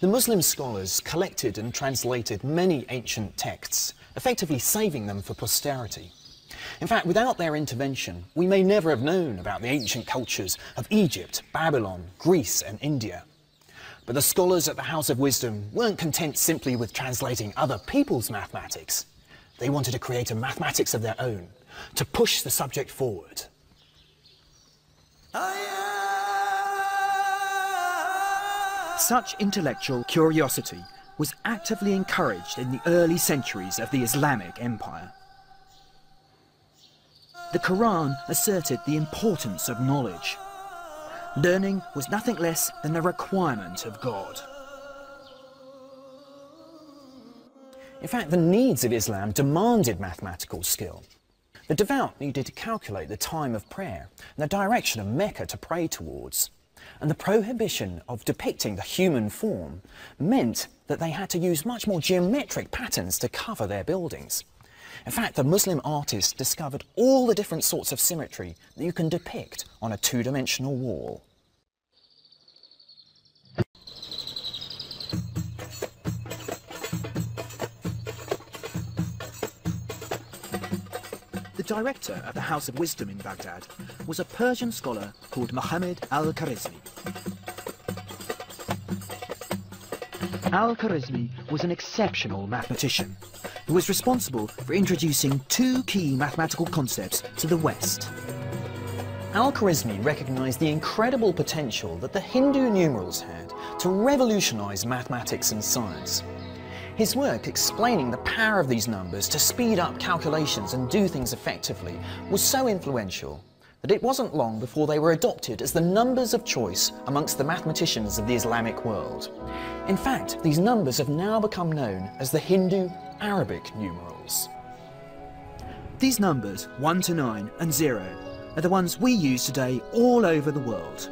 The Muslim scholars collected and translated many ancient texts, effectively saving them for posterity. In fact, without their intervention, we may never have known about the ancient cultures of Egypt, Babylon, Greece, and India. But the scholars at the House of Wisdom weren't content simply with translating other people's mathematics. They wanted to create a mathematics of their own, to push the subject forward. Such intellectual curiosity was actively encouraged in the early centuries of the Islamic Empire. The Quran asserted the importance of knowledge. Learning was nothing less than a requirement of God. In fact, the needs of Islam demanded mathematical skill. The devout needed to calculate the time of prayer and the direction of Mecca to pray towards. And the prohibition of depicting the human form meant that they had to use much more geometric patterns to cover their buildings. In fact, the Muslim artist discovered all the different sorts of symmetry that you can depict on a two-dimensional wall. The director of the House of Wisdom in Baghdad was a Persian scholar called Muhammad al-Khwarizmi. Al-Khwarizmi was an exceptional mathematician who was responsible for introducing two key mathematical concepts to the West. Al-Khwarizmi recognized the incredible potential that the Hindu numerals had to revolutionize mathematics and science. His work explaining the power of these numbers to speed up calculations and do things effectively was so influential that it wasn't long before they were adopted as the numbers of choice amongst the mathematicians of the Islamic world. In fact, these numbers have now become known as the Hindu Arabic numerals. These numbers, 1 to 9 and 0, are the ones we use today all over the world.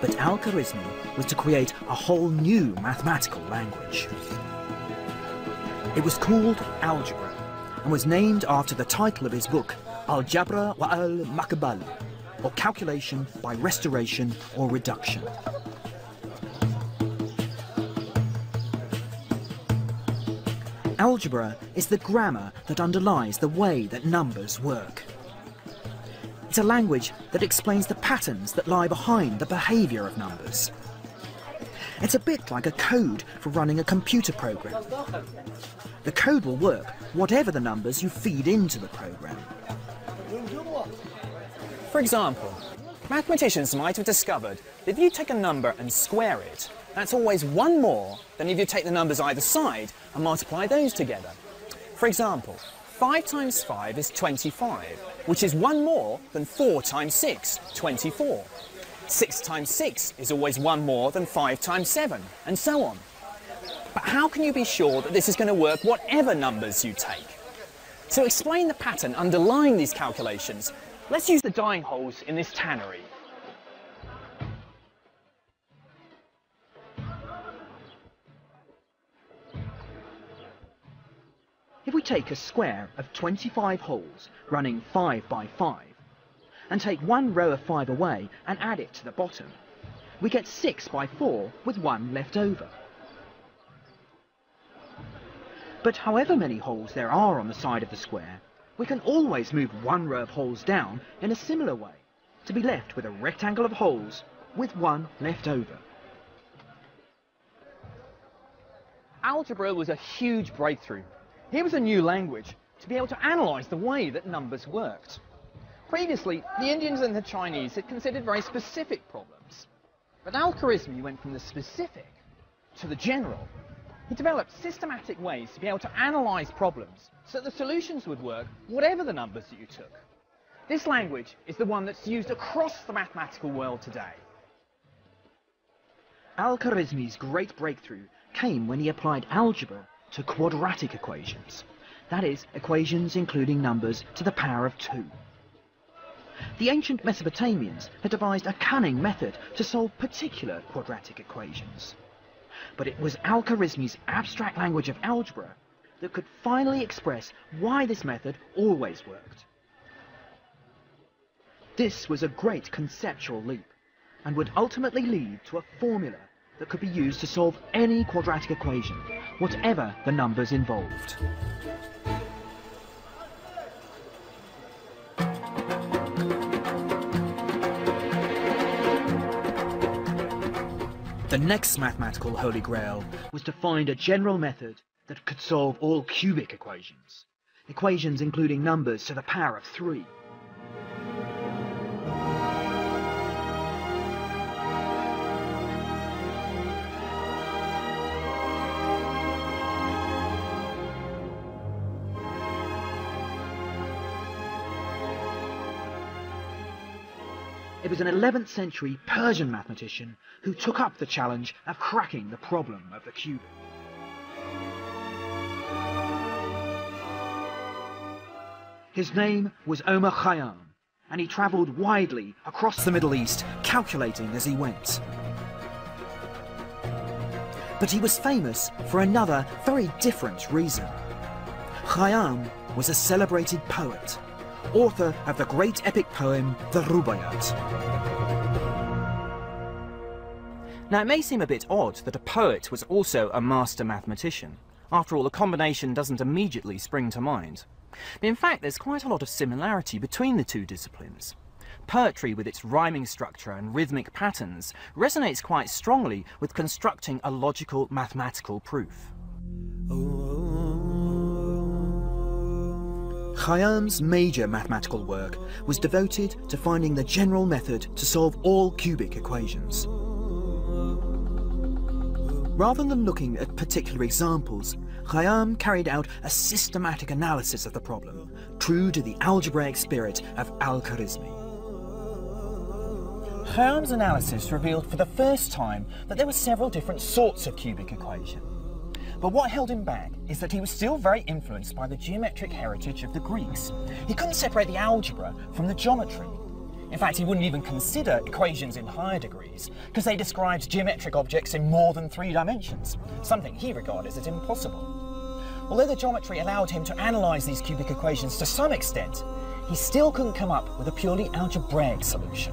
But Al-Khwarizmi was to create a whole new mathematical language. It was called algebra and was named after the title of his book, Al-Jabra wa al-Muqabala, or calculation by restoration or reduction. Algebra is the grammar that underlies the way that numbers work. It's a language that explains the patterns that lie behind the behaviour of numbers. It's a bit like a code for running a computer program. The code will work whatever the numbers you feed into the program. For example, Mathematicians might have discovered that if you take a number and square it, that's always one more than if you take the numbers either side and multiply those together. For example, 5 times 5 is 25, which is one more than 4 times 6, 24. 6 times 6 is always one more than 5 times 7, and so on. But how can you be sure that this is going to work whatever numbers you take? To explain the pattern underlying these calculations, let's use the dyeing holes in this tannery. If we take a square of 25 holes running 5 by 5 and take one row of 5 away and add it to the bottom, we get 6 by 4 with one left over. But however many holes there are on the side of the square, we can always move one row of holes down in a similar way to be left with a rectangle of holes with one left over. Algebra was a huge breakthrough. Here was a new language to be able to analyse the way that numbers worked. Previously, the Indians and the Chinese had considered very specific problems. But Al-Khwarizmi went from the specific to the general he developed systematic ways to be able to analyse problems so that the solutions would work whatever the numbers that you took. This language is the one that's used across the mathematical world today. Al-Khwarizmi's great breakthrough came when he applied algebra to quadratic equations. That is, equations including numbers to the power of 2. The ancient Mesopotamians had devised a cunning method to solve particular quadratic equations but it was Al-Khwarizmi's abstract language of algebra that could finally express why this method always worked. This was a great conceptual leap, and would ultimately lead to a formula that could be used to solve any quadratic equation, whatever the numbers involved. The next mathematical holy grail was to find a general method that could solve all cubic equations, equations including numbers to the power of 3. Was an 11th century Persian mathematician who took up the challenge of cracking the problem of the cubic. His name was Omar Khayyam, and he travelled widely across the Middle East, calculating as he went. But he was famous for another, very different reason. Khayyam was a celebrated poet author of the great epic poem The Rubaiyat. Now it may seem a bit odd that a poet was also a master mathematician. After all, the combination doesn't immediately spring to mind. But in fact, there's quite a lot of similarity between the two disciplines. Poetry, with its rhyming structure and rhythmic patterns, resonates quite strongly with constructing a logical mathematical proof. Oh, Khayyam's major mathematical work was devoted to finding the general method to solve all cubic equations. Rather than looking at particular examples, Khayyam carried out a systematic analysis of the problem, true to the algebraic spirit of Al-Khwarizmi. Khayyam's analysis revealed for the first time that there were several different sorts of cubic equation. But what held him back is that he was still very influenced by the geometric heritage of the Greeks. He couldn't separate the algebra from the geometry. In fact, he wouldn't even consider equations in higher degrees because they described geometric objects in more than three dimensions, something he regarded as impossible. Although the geometry allowed him to analyse these cubic equations to some extent, he still couldn't come up with a purely algebraic solution.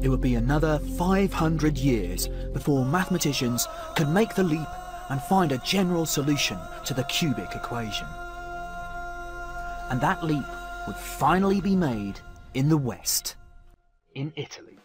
It would be another 500 years before mathematicians could make the leap and find a general solution to the cubic equation. And that leap would finally be made in the West. In Italy.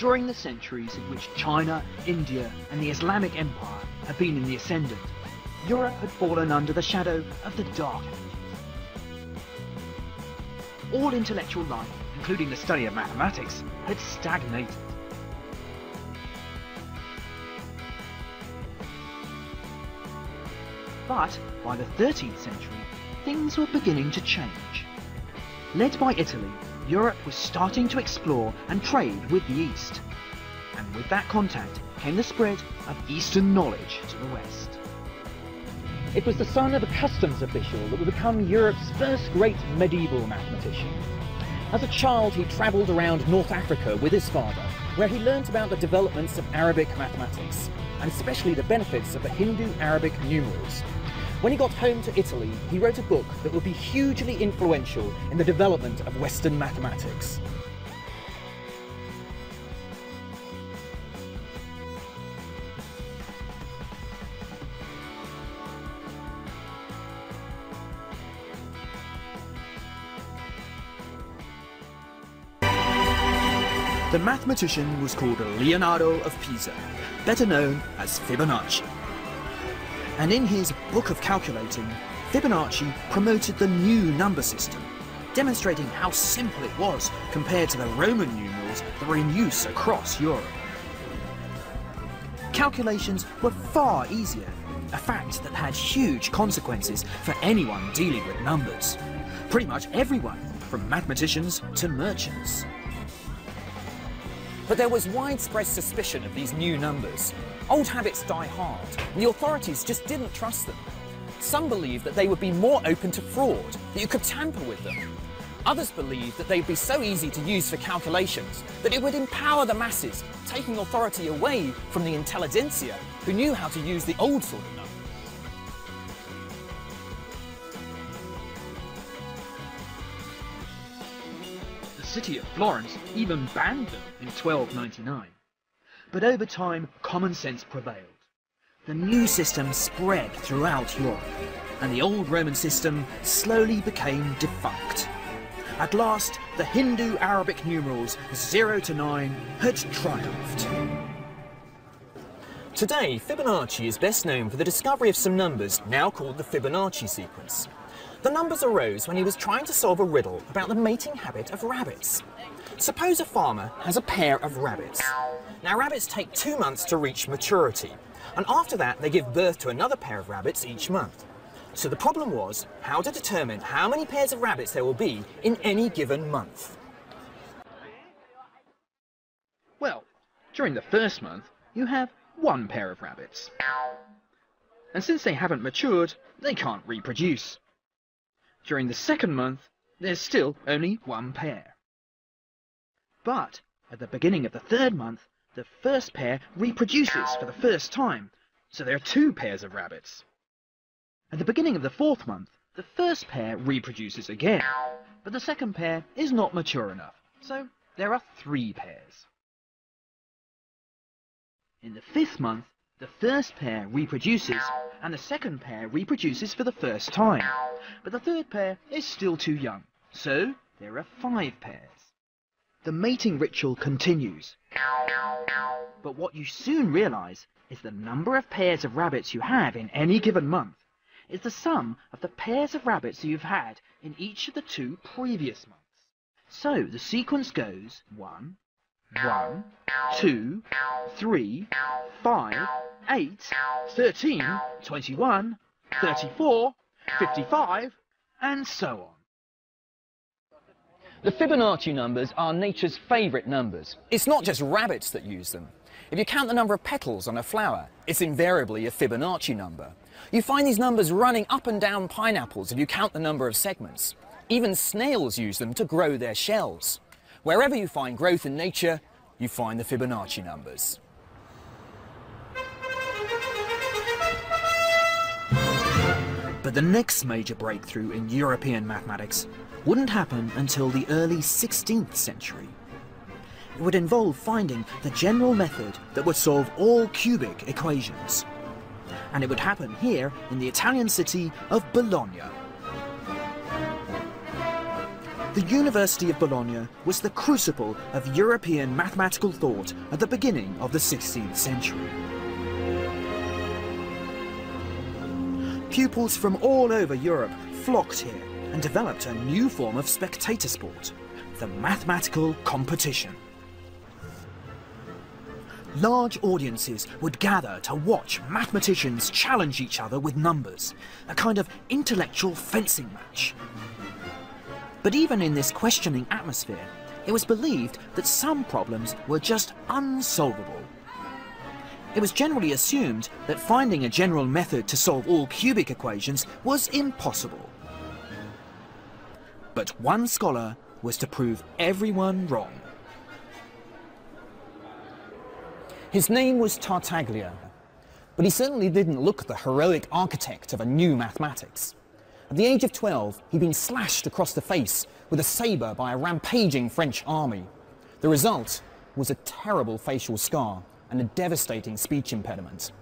During the centuries in which China, India and the Islamic Empire had been in the ascendant, Europe had fallen under the shadow of the Dark Ages. All intellectual life, including the study of mathematics, had stagnated. But by the 13th century, things were beginning to change. Led by Italy, Europe was starting to explore and trade with the East. And with that contact came the spread of Eastern knowledge to the West. It was the son of a customs official that would become Europe's first great medieval mathematician. As a child, he travelled around North Africa with his father, where he learnt about the developments of Arabic mathematics, and especially the benefits of the Hindu-Arabic numerals. When he got home to Italy, he wrote a book that would be hugely influential in the development of Western mathematics. The mathematician was called Leonardo of Pisa, better known as Fibonacci. And in his Book of Calculating, Fibonacci promoted the new number system, demonstrating how simple it was compared to the Roman numerals that were in use across Europe. Calculations were far easier, a fact that had huge consequences for anyone dealing with numbers. Pretty much everyone, from mathematicians to merchants. But there was widespread suspicion of these new numbers. Old habits die hard, and the authorities just didn't trust them. Some believed that they would be more open to fraud, that you could tamper with them. Others believed that they'd be so easy to use for calculations that it would empower the masses, taking authority away from the intelligentsia who knew how to use the old sort of numbers. The city of Florence even banned them in 1299. But over time, common sense prevailed. The new system spread throughout Europe, and the old Roman system slowly became defunct. At last, the Hindu-Arabic numerals 0 to 9 had triumphed. Today, Fibonacci is best known for the discovery of some numbers now called the Fibonacci sequence. The numbers arose when he was trying to solve a riddle about the mating habit of rabbits. Suppose a farmer has a pair of rabbits. Now rabbits take two months to reach maturity, and after that they give birth to another pair of rabbits each month. So the problem was how to determine how many pairs of rabbits there will be in any given month. Well, during the first month, you have one pair of rabbits. And since they haven't matured, they can't reproduce. During the second month, there's still only one pair. But at the beginning of the third month, the first pair reproduces for the first time, so there are two pairs of rabbits. At the beginning of the fourth month, the first pair reproduces again, but the second pair is not mature enough, so there are three pairs. In the fifth month, the first pair reproduces, and the second pair reproduces for the first time, but the third pair is still too young, so there are five pairs. The mating ritual continues. But what you soon realize is the number of pairs of rabbits you have in any given month is the sum of the pairs of rabbits you've had in each of the two previous months. So the sequence goes 1, 1, 2, 3, 5, 8, 13, 21, 34, 55, and so on. The Fibonacci numbers are nature's favourite numbers. It's not just rabbits that use them. If you count the number of petals on a flower, it's invariably a Fibonacci number. You find these numbers running up and down pineapples if you count the number of segments. Even snails use them to grow their shells. Wherever you find growth in nature, you find the Fibonacci numbers. But the next major breakthrough in European mathematics wouldn't happen until the early 16th century. It would involve finding the general method that would solve all cubic equations. And it would happen here in the Italian city of Bologna. the University of Bologna was the crucible of European mathematical thought at the beginning of the 16th century. Pupils from all over Europe flocked here and developed a new form of spectator sport, the mathematical competition. Large audiences would gather to watch mathematicians challenge each other with numbers, a kind of intellectual fencing match. But even in this questioning atmosphere, it was believed that some problems were just unsolvable. It was generally assumed that finding a general method to solve all cubic equations was impossible. But one scholar was to prove everyone wrong. His name was Tartaglia, but he certainly didn't look the heroic architect of a new mathematics. At the age of 12, he'd been slashed across the face with a sabre by a rampaging French army. The result was a terrible facial scar and a devastating speech impediment.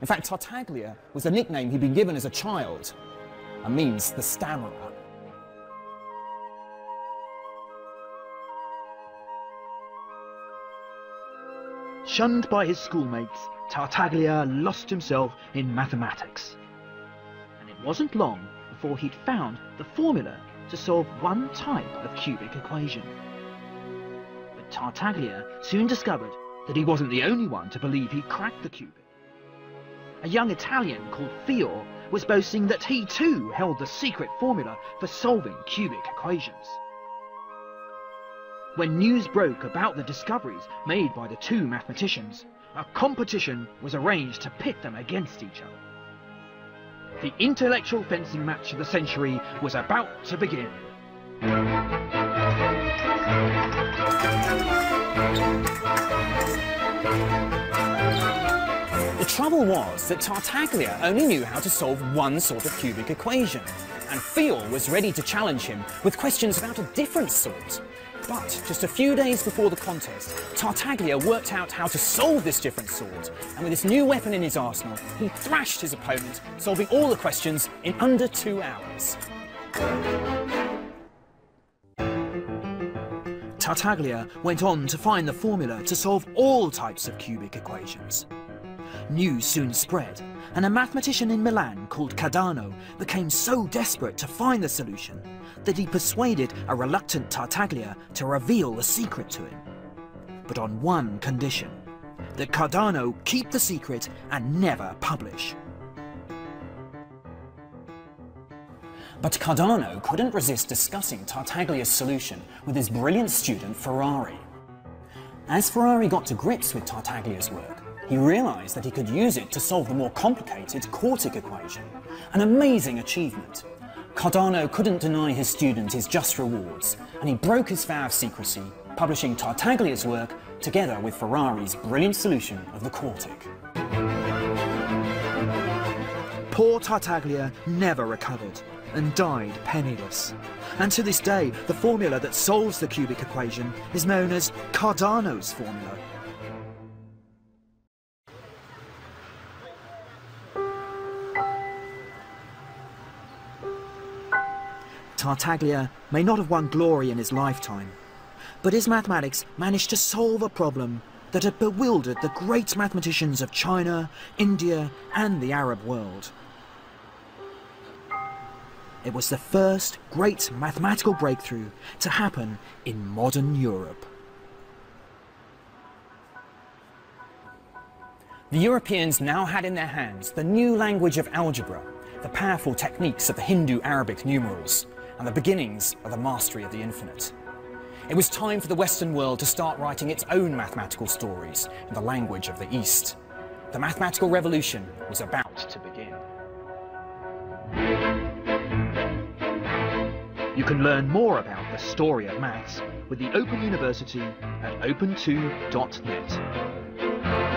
In fact, Tartaglia was the nickname he'd been given as a child, and means the stammerer. Shunned by his schoolmates, Tartaglia lost himself in mathematics. And it wasn't long before he'd found the formula to solve one type of cubic equation. But Tartaglia soon discovered that he wasn't the only one to believe he'd cracked the cubic. A young Italian called Fior was boasting that he too held the secret formula for solving cubic equations. When news broke about the discoveries made by the two mathematicians, a competition was arranged to pit them against each other. The intellectual fencing match of the century was about to begin. The trouble was that Tartaglia only knew how to solve one sort of cubic equation, and Fior was ready to challenge him with questions about a different sort. But just a few days before the contest, Tartaglia worked out how to solve this different sword, and with this new weapon in his arsenal, he thrashed his opponent, solving all the questions in under two hours. Tartaglia went on to find the formula to solve all types of cubic equations. News soon spread, and a mathematician in Milan called Cardano became so desperate to find the solution that he persuaded a reluctant Tartaglia to reveal the secret to him. But on one condition, that Cardano keep the secret and never publish. But Cardano couldn't resist discussing Tartaglia's solution with his brilliant student Ferrari. As Ferrari got to grips with Tartaglia's work, he realized that he could use it to solve the more complicated quartic equation, an amazing achievement. Cardano couldn't deny his student his just rewards, and he broke his vow of secrecy, publishing Tartaglia's work together with Ferrari's brilliant solution of the quartic. Poor Tartaglia never recovered and died penniless. And to this day, the formula that solves the cubic equation is known as Cardano's formula. Tartaglia may not have won glory in his lifetime, but his mathematics managed to solve a problem that had bewildered the great mathematicians of China, India, and the Arab world. It was the first great mathematical breakthrough to happen in modern Europe. The Europeans now had in their hands the new language of algebra, the powerful techniques of the Hindu-Arabic numerals, and the beginnings of the mastery of the infinite. It was time for the Western world to start writing its own mathematical stories in the language of the East. The mathematical revolution was about to begin. You can learn more about the story of maths with the Open University at open2.net.